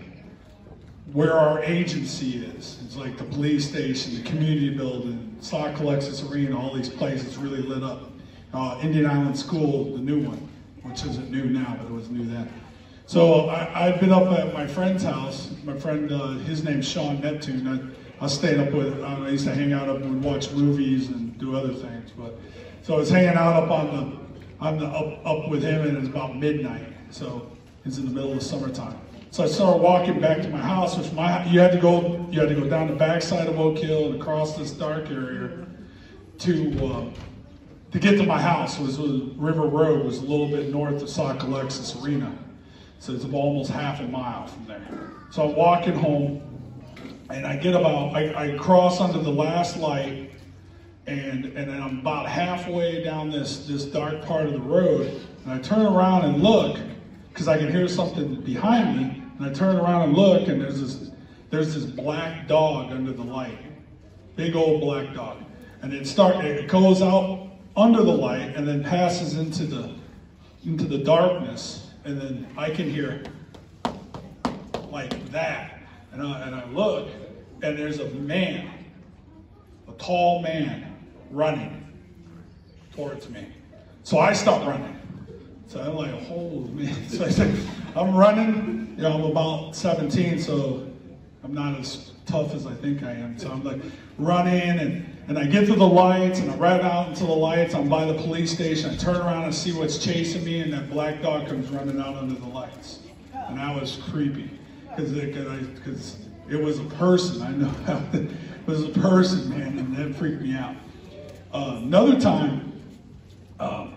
where our agency is. It's like the police station, the community building, Sockalexis Arena, all these places really lit up. Uh, Indian Island School, the new one, which isn't new now, but it was new then. So I, have been up at my friend's house. My friend, uh, his name's Sean Neptune. I, I stayed up with, uh, I used to hang out up and watch movies and do other things. But So I was hanging out up on the, on the up, up with him and it's about midnight. So it's in the middle of summertime. So I started walking back to my house, which my you had to go you had to go down the backside of Oak Hill and across this dark area to uh, to get to my house. Was, was River Road was a little bit north of Sockalexis Arena, so it's almost half a mile from there. So I'm walking home, and I get about I, I cross under the last light, and and then I'm about halfway down this this dark part of the road, and I turn around and look because I can hear something behind me, and I turn around and look, and there's this there's this black dog under the light, big old black dog, and it start it goes out under the light and then passes into the into the darkness, and then I can hear like that, and I, and I look, and there's a man, a tall man, running towards me. So I stop running. So I'm like, holy man. <laughs> So I said, I'm running. You know, I'm about 17, so I'm not as tough as I think I am. So I'm like running and, and I get to the lights and I run out into the lights. I'm by the police station. I turn around and see what's chasing me and that black dog comes running out under the lights. And that was creepy because it, cause it was a person. I know <laughs> it was a person, man, and that freaked me out. Uh, another time, um,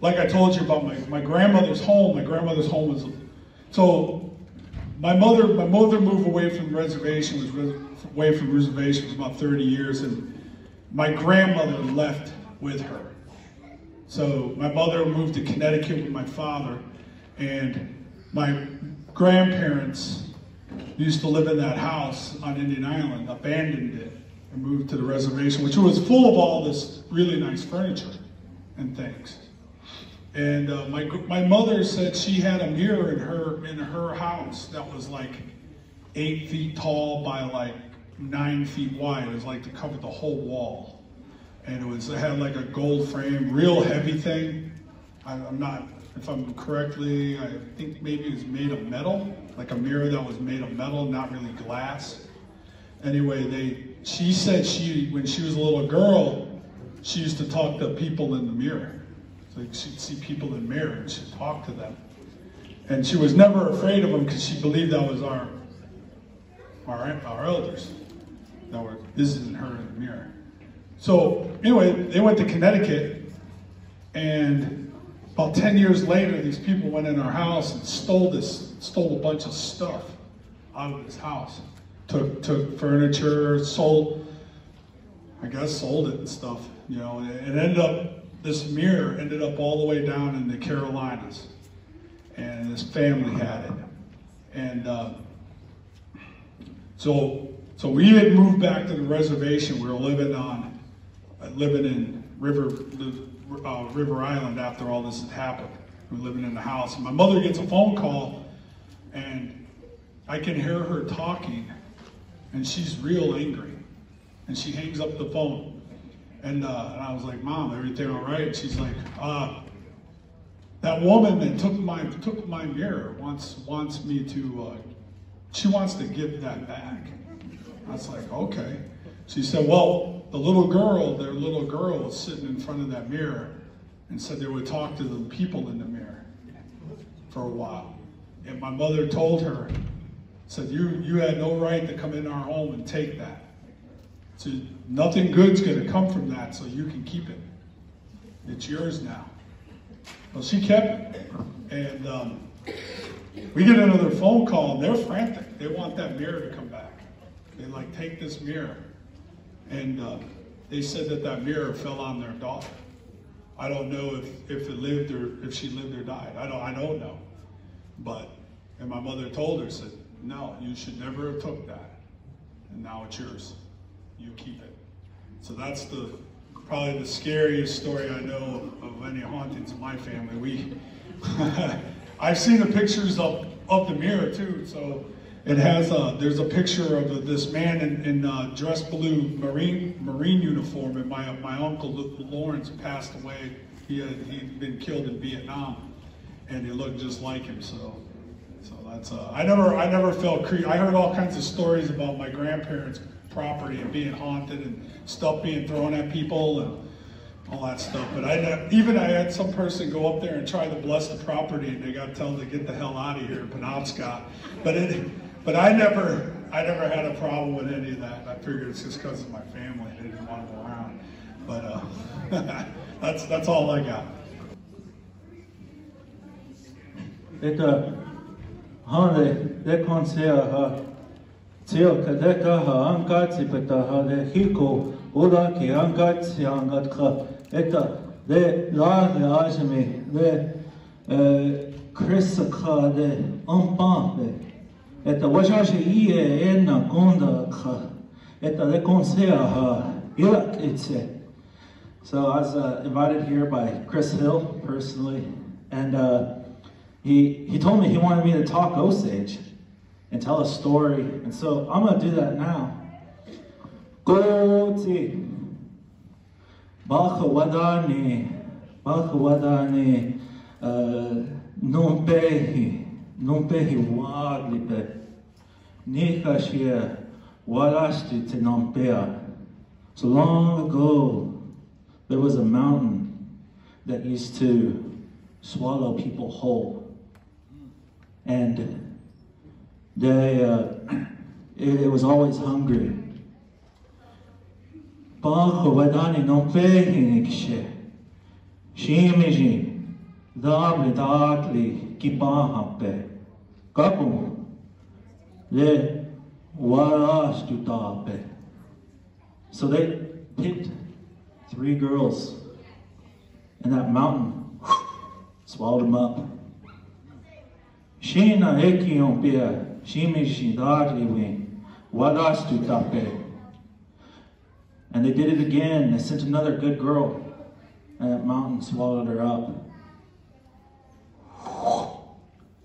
like I told you about my, my grandmother's home, my grandmother's home was, so my mother, my mother moved away from reservation, was away from reservation for about 30 years, and my grandmother left with her. So my mother moved to Connecticut with my father, and my grandparents used to live in that house on Indian Island, abandoned it, and moved to the reservation, which was full of all this really nice furniture and things. And uh, my, my mother said she had a mirror in her, in her house that was like eight feet tall by like nine feet wide. It was like to cover the whole wall. And it was it had like a gold frame, real heavy thing. I, I'm not, if I'm correctly, I think maybe it was made of metal, like a mirror that was made of metal, not really glass. Anyway, they, she said she, when she was a little girl, she used to talk to people in the mirror. Like she'd see people in the mirror and she'd talk to them. And she was never afraid of them because she believed that was our, our, our elders that were visiting her in the mirror. So anyway, they went to Connecticut and about 10 years later, these people went in our house and stole this, stole a bunch of stuff out of this house. Took, took furniture, sold, I guess sold it and stuff, you know, and it ended up this mirror ended up all the way down in the Carolinas, and this family had it. And uh, So, so we had moved back to the reservation. We were living on, uh, living in River, uh, River Island after all this had happened. We're living in the house. And my mother gets a phone call, and I can hear her talking, and she's real angry. And she hangs up the phone. And, uh, and I was like, Mom, everything all right? And she's like, uh, that woman that took my took my mirror wants wants me to uh, she wants to give that back. I was like, okay. She said, well, the little girl, their little girl was sitting in front of that mirror and said they would talk to the people in the mirror for a while. And my mother told her, said, you, you had no right to come in our home and take that. So nothing good's going to come from that, so you can keep it. It's yours now. Well, she kept it. And um, we get another phone call, and they're frantic. They want that mirror to come back. They like, take this mirror. And uh, they said that that mirror fell on their daughter. I don't know if, if it lived or if she lived or died. I don't, I don't know. But, and my mother told her, said, no, you should never have took that. And now it's yours. You keep it. So that's the probably the scariest story I know of, of any hauntings in my family. We, <laughs> I've seen the pictures of, of the mirror too. So it has a, there's a picture of this man in, in uh, dress blue marine marine uniform, and my my uncle Lawrence passed away. He had he'd been killed in Vietnam, and he looked just like him. So. So that's uh, I never I never felt cre- I heard all kinds of stories about my grandparents' property and being haunted and stuff being thrown at people and all that stuff. But I even I had some person go up there and try to bless the property, and they got told to get the hell out of here Penobscot. But it, but I never, I never had a problem with any of that. I figured it's just because of my family. They didn't want them around. But uh, <laughs> that's, that's all I got. Eka hane de konsea ha tio ka de ka ha ankat si peta ha de hiko ora ki ankat angat ka eta de la de ajmi de krisa eh, ka de ampan de это это. So I was uh, invited here by Chris Hill personally, and uh, he he told me he wanted me to talk Osage and tell a story, and so I'm gonna do that now. Goti Bakawadani Bakawadani uh, Numpehi. Numpehi waglipe. Nikashia. Warashti te Numpea. So long ago, there was a mountain that used to swallow people whole and they uh, it, it, was always hungry. So they picked three girls, and that mountain <sniffs> swallowed them up. Shina ekion pia, shimishi dagliwi, wadastu tape. And they did it again. They sent another good girl, and that mountain swallowed her up.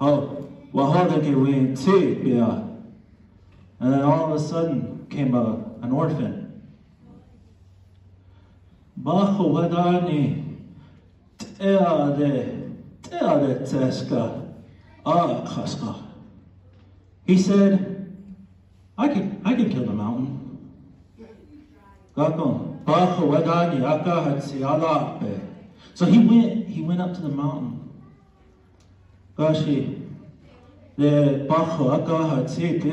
Oh, Wahodake Tibia. And then all of a sudden came a, an orphan. Bajo Wadani Teade he said, I can, I can kill the mountain. So he went, he went up to the mountain. Gashi, le bajo aka ha tse te.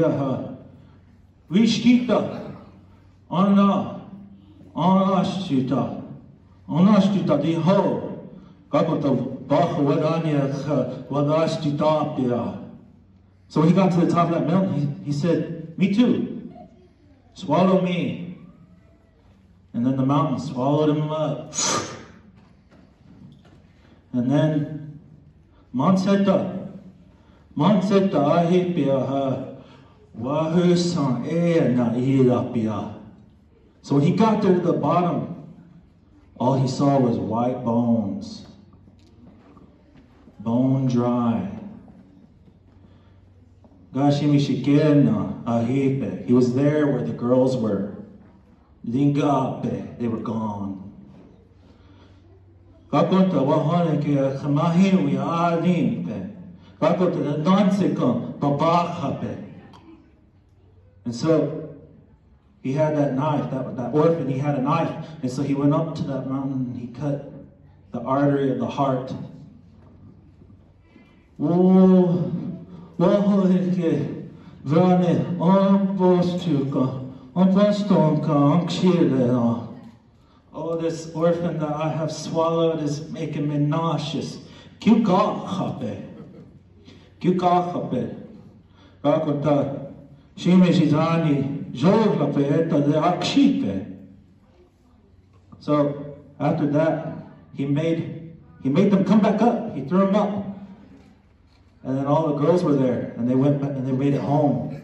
Vishkita, ona, ona shita, ona shita di ho, kakota bajo wadania wadashita pia. So he got to the top of that mountain, he, he said, Me too. Swallow me. And then the mountain swallowed him up. And then Monseta, Monseta ahipia ha wahusan e na ilapia. So he got to the bottom, all he saw was white bones, bone dry. Gashimishikena ahipe. He was there where the girls were. Lingape, they were gone. Babahape. And so he had that knife, that, that orphan, he had a knife. And so he went up to that mountain and he cut the artery of the heart. Wahoike, Oh, this orphan that I have swallowed is making me nauseous. Kukakape. Kukakape. Kakota, Shimeshizani, Joglape, eta de Akshipe. So after that, he made he made them come back up. He threw them up. And then all the girls were there, and they went back, and they made it home.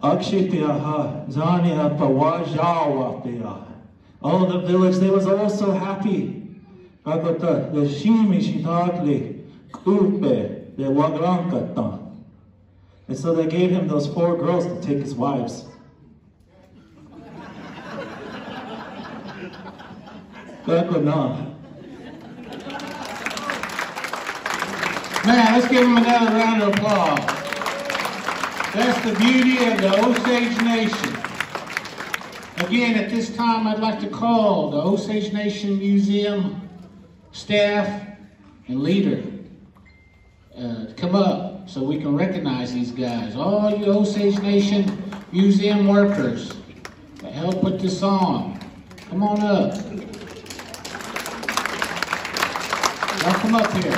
Akshitiaha, Zania Pawajawapia. All the village, they was all so happy. Kakota, the Shimi Shitakli, Kupe, the Wagrankata. And so they gave him those four girls to take his wives. Man, let's give him another round of applause. That's the beauty of the Osage Nation. Again, at this time, I'd like to call the Osage Nation Museum staff and leader uh, to come up so we can recognize these guys. All you Osage Nation museum workers that helped put this on. Come on up. Y'all come up here.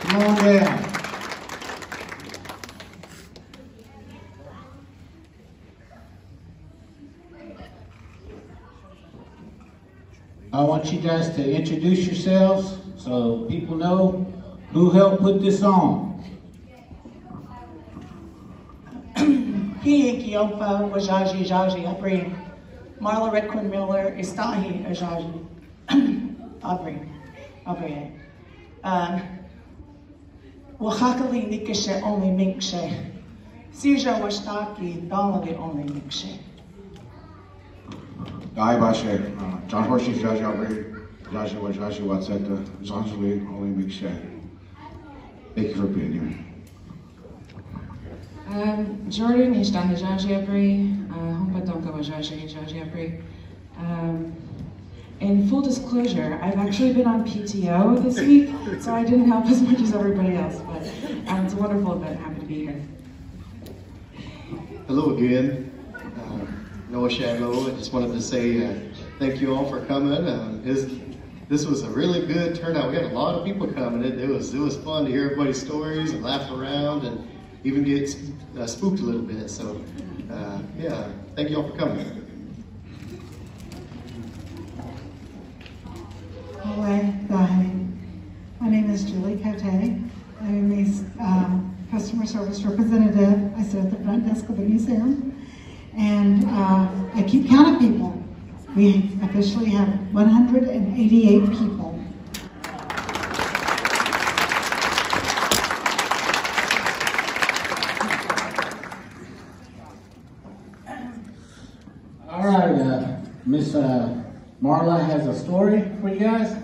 Come on down. I want you guys to introduce yourselves so people know who helped put this on. He Kiopa Wajaji Jaji Abri. Marla Redcorn Miller Istahi Ajaji. Abri. Abri. Um, Wahakali Nikishe only Minkshe. Sija Washtaki Donali only Minkshe. Dai Bashe, John Horsey, Jaji Abri, Jaji Wajaji Watseta, Zanjali, Holy Mikshe. Thank you for being here. Um, Jordan is dan Jajiabri, Humpa Donka Wajaji Jajiabri. Um, in full disclosure, I've actually been on PTO this week, so I didn't help as much as everybody else, but um, it's a wonderful event. Happy to be here. Hello again. Uh, Noah Shadlow. I just wanted to say uh, thank you all for coming. Um, his, this was a really good turnout. We had a lot of people coming. It, it was it was fun to hear everybody's stories and laugh around and even get uh, spooked a little bit. So uh, yeah, thank you all for coming. Hello. My name is Julie Cote. I am the um, customer service representative. I sit at the front desk of the museum. And uh, I keep count of people. We officially have 188 people. All right, uh, Miss uh, Marla has a story for you guys.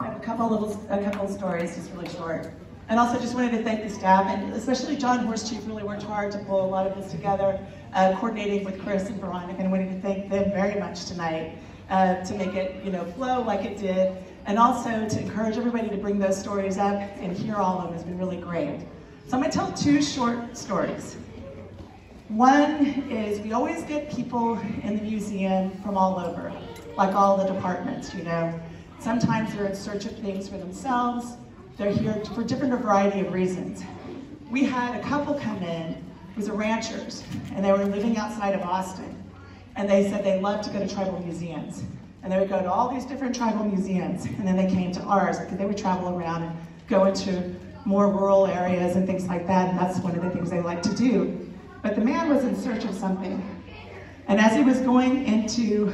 I have a couple little, a couple of stories, just really short. And also just wanted to thank the staff, and especially John Horse Chief really worked hard to pull a lot of this together, uh, coordinating with Chris and Veronica, and wanted to thank them very much tonight uh, to make it, you know, flow like it did. And also to encourage everybody to bring those stories up and hear all of them has been really great. So I'm gonna tell two short stories. One is we always get people in the museum from all over, like all the departments, you know. Sometimes they're in search of things for themselves. They're here for different variety of reasons. We had a couple come in, was a ranchers, and they were living outside of Austin. And they said they loved to go to tribal museums. And they would go to all these different tribal museums, and then they came to ours, because they would travel around and go into more rural areas and things like that, and that's one of the things they like to do. But the man was in search of something. And as he was going into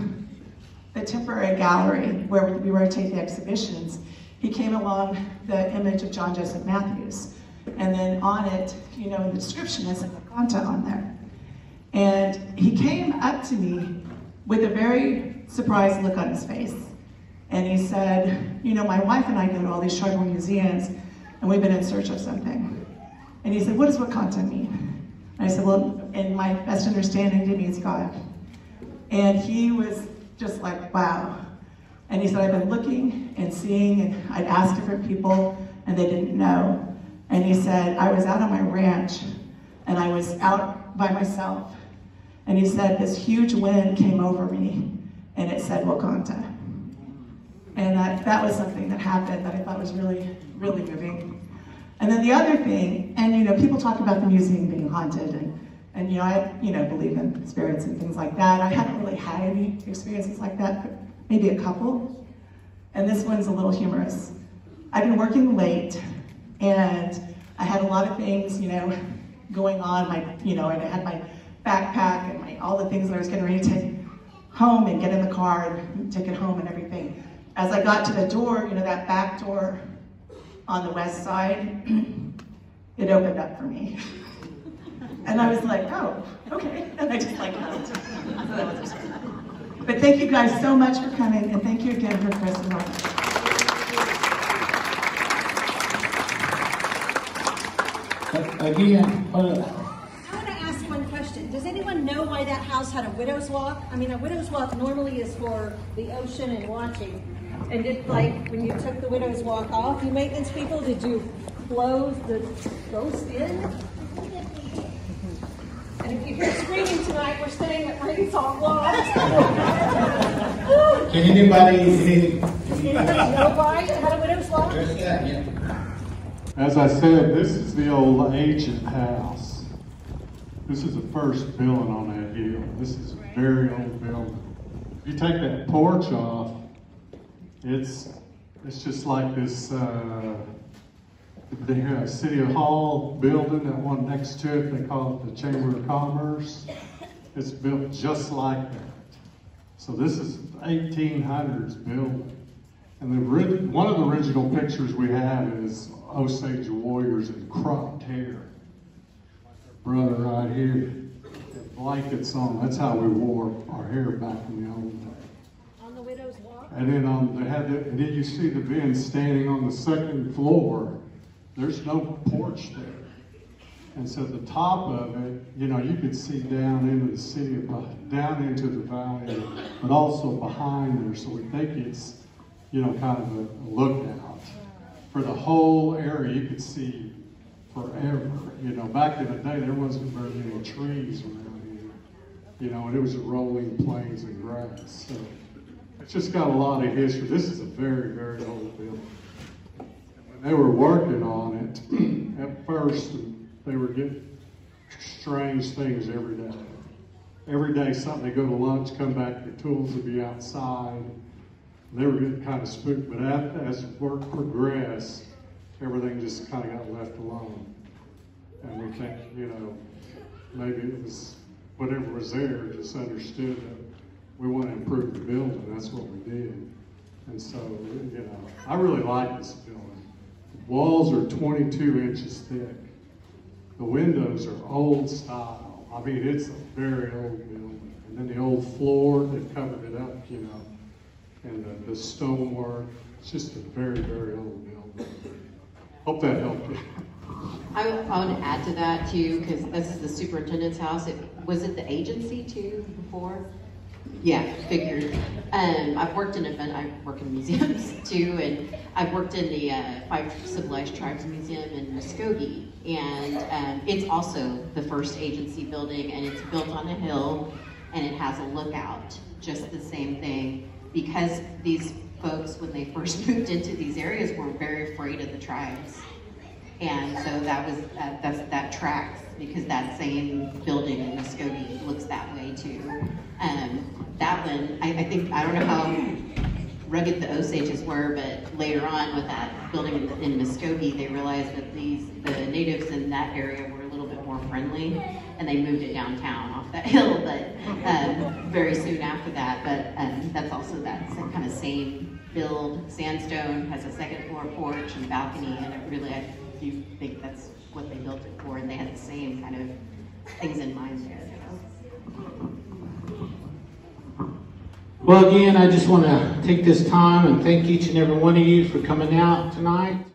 the temporary gallery where we rotate the exhibitions, he came along the image of John Joseph Mathews. And then on it, you know, in the description is a content on there. And he came up to me with a very surprised look on his face. And he said, you know, my wife and I go to all these tribal museums and we've been in search of something. And he said, what does what content mean? And I said, well, in my best understanding, it means God. And he was just like, wow. And he said, I've been looking and seeing, and I'd asked different people, and they didn't know. And he said, I was out on my ranch, and I was out by myself. And he said, this huge wind came over me, and it said Wakanda. And that, that was something that happened that I thought was really, really moving. And then the other thing, and you know, people talk about the museum being haunted, and, and you know, I you know believe in spirits and things like that. I haven't really had any experiences like that, but maybe a couple. And this one's a little humorous. I've been working late, and I had a lot of things, you know, <laughs> going on. My, you know, I had my backpack and my all the things that I was getting ready to take home and get in the car and take it home and everything. As I got to the door, you know, that back door on the west side, <clears throat> it opened up for me. <laughs> And I was like, oh, okay. <laughs> And I just like helped. So but thank you guys so much for coming, and thank you again for Chris and Robert. Again, uh, I want to ask one question. Does anyone know why that house had a widow's walk? I mean, a widow's walk normally is for the ocean and watching. And did, like, when you took the widow's walk off, you maintenance people, did you close the ghost in? And if you hear screaming tonight, we're staying at Rain Salt Lodge. can anybody, any, Anybody know why it had a widow's walk? As I said, this is the old ancient house. This is the first building on that hill. This is a very old building. If you take that porch off, it's it's just like this uh, the uh, City Hall building, that one next to it, they call it the Chamber of Commerce. It's built just like that. So this is 1800s building. And the one of the original pictures we have is Osage warriors in cropped hair. Brother right here, blankets on. That's how we wore our hair back in the old days. On the widow's walk? And then on they had the, and then you see the Ben standing on the second floor. There's no porch there. And so the top of it, you know, you could see down into the city, down into the valley, but also behind there. So we think it's, you know, kind of a lookout. For the whole area, you could see forever. You know, back in the day, there wasn't very many trees around here. You know, and it was rolling plains and grass. So it's just got a lot of history. This is a very, very old building. when they were working on it, <clears throat> at first, they were getting strange things every day. Every day, something, they go to lunch, come back, the tools would be outside. They were getting kind of spooked, but as work progressed, everything just kind of got left alone. And we think, you know, maybe it was whatever was there just understood that we want to improve the building. That's what we did. And so, you know, I really like this building. The walls are 22 inches thick. The windows are old style. I mean, it's a very old building. And then the old floor, they've covered it up, you know, and the, the stonework. It's just a very, very old building. Hope that helped you. I, I want to add to that too, because this is the superintendent's house. It, was it the agency too before? Yeah, figured. Um, I've worked in event. I work in museums <laughs> too, and I've worked in the uh, Five Civilized Tribes Museum in Muskogee, and um, it's also the first agency building, and it's built on a hill, and it has a lookout. Just the same thing, because these folks, when they first <laughs> moved into these areas, were very afraid of the tribes, and so that was uh, that's that tracks because that same building in Muskogee looks that way too. Um, that one, I, I think, I don't know how rugged the Osages were, but later on with that building in, in Muskogee, they realized that these, the natives in that area were a little bit more friendly, and they moved it downtown that hill, but, um, very soon after that, but, um, that's also that kind of same build, sandstone, has a second floor porch and balcony, and it really, I do think that's what they built it for, and they had the same kind of things in mind there. Well, again, I just want to take this time and thank each and every one of you for coming out tonight.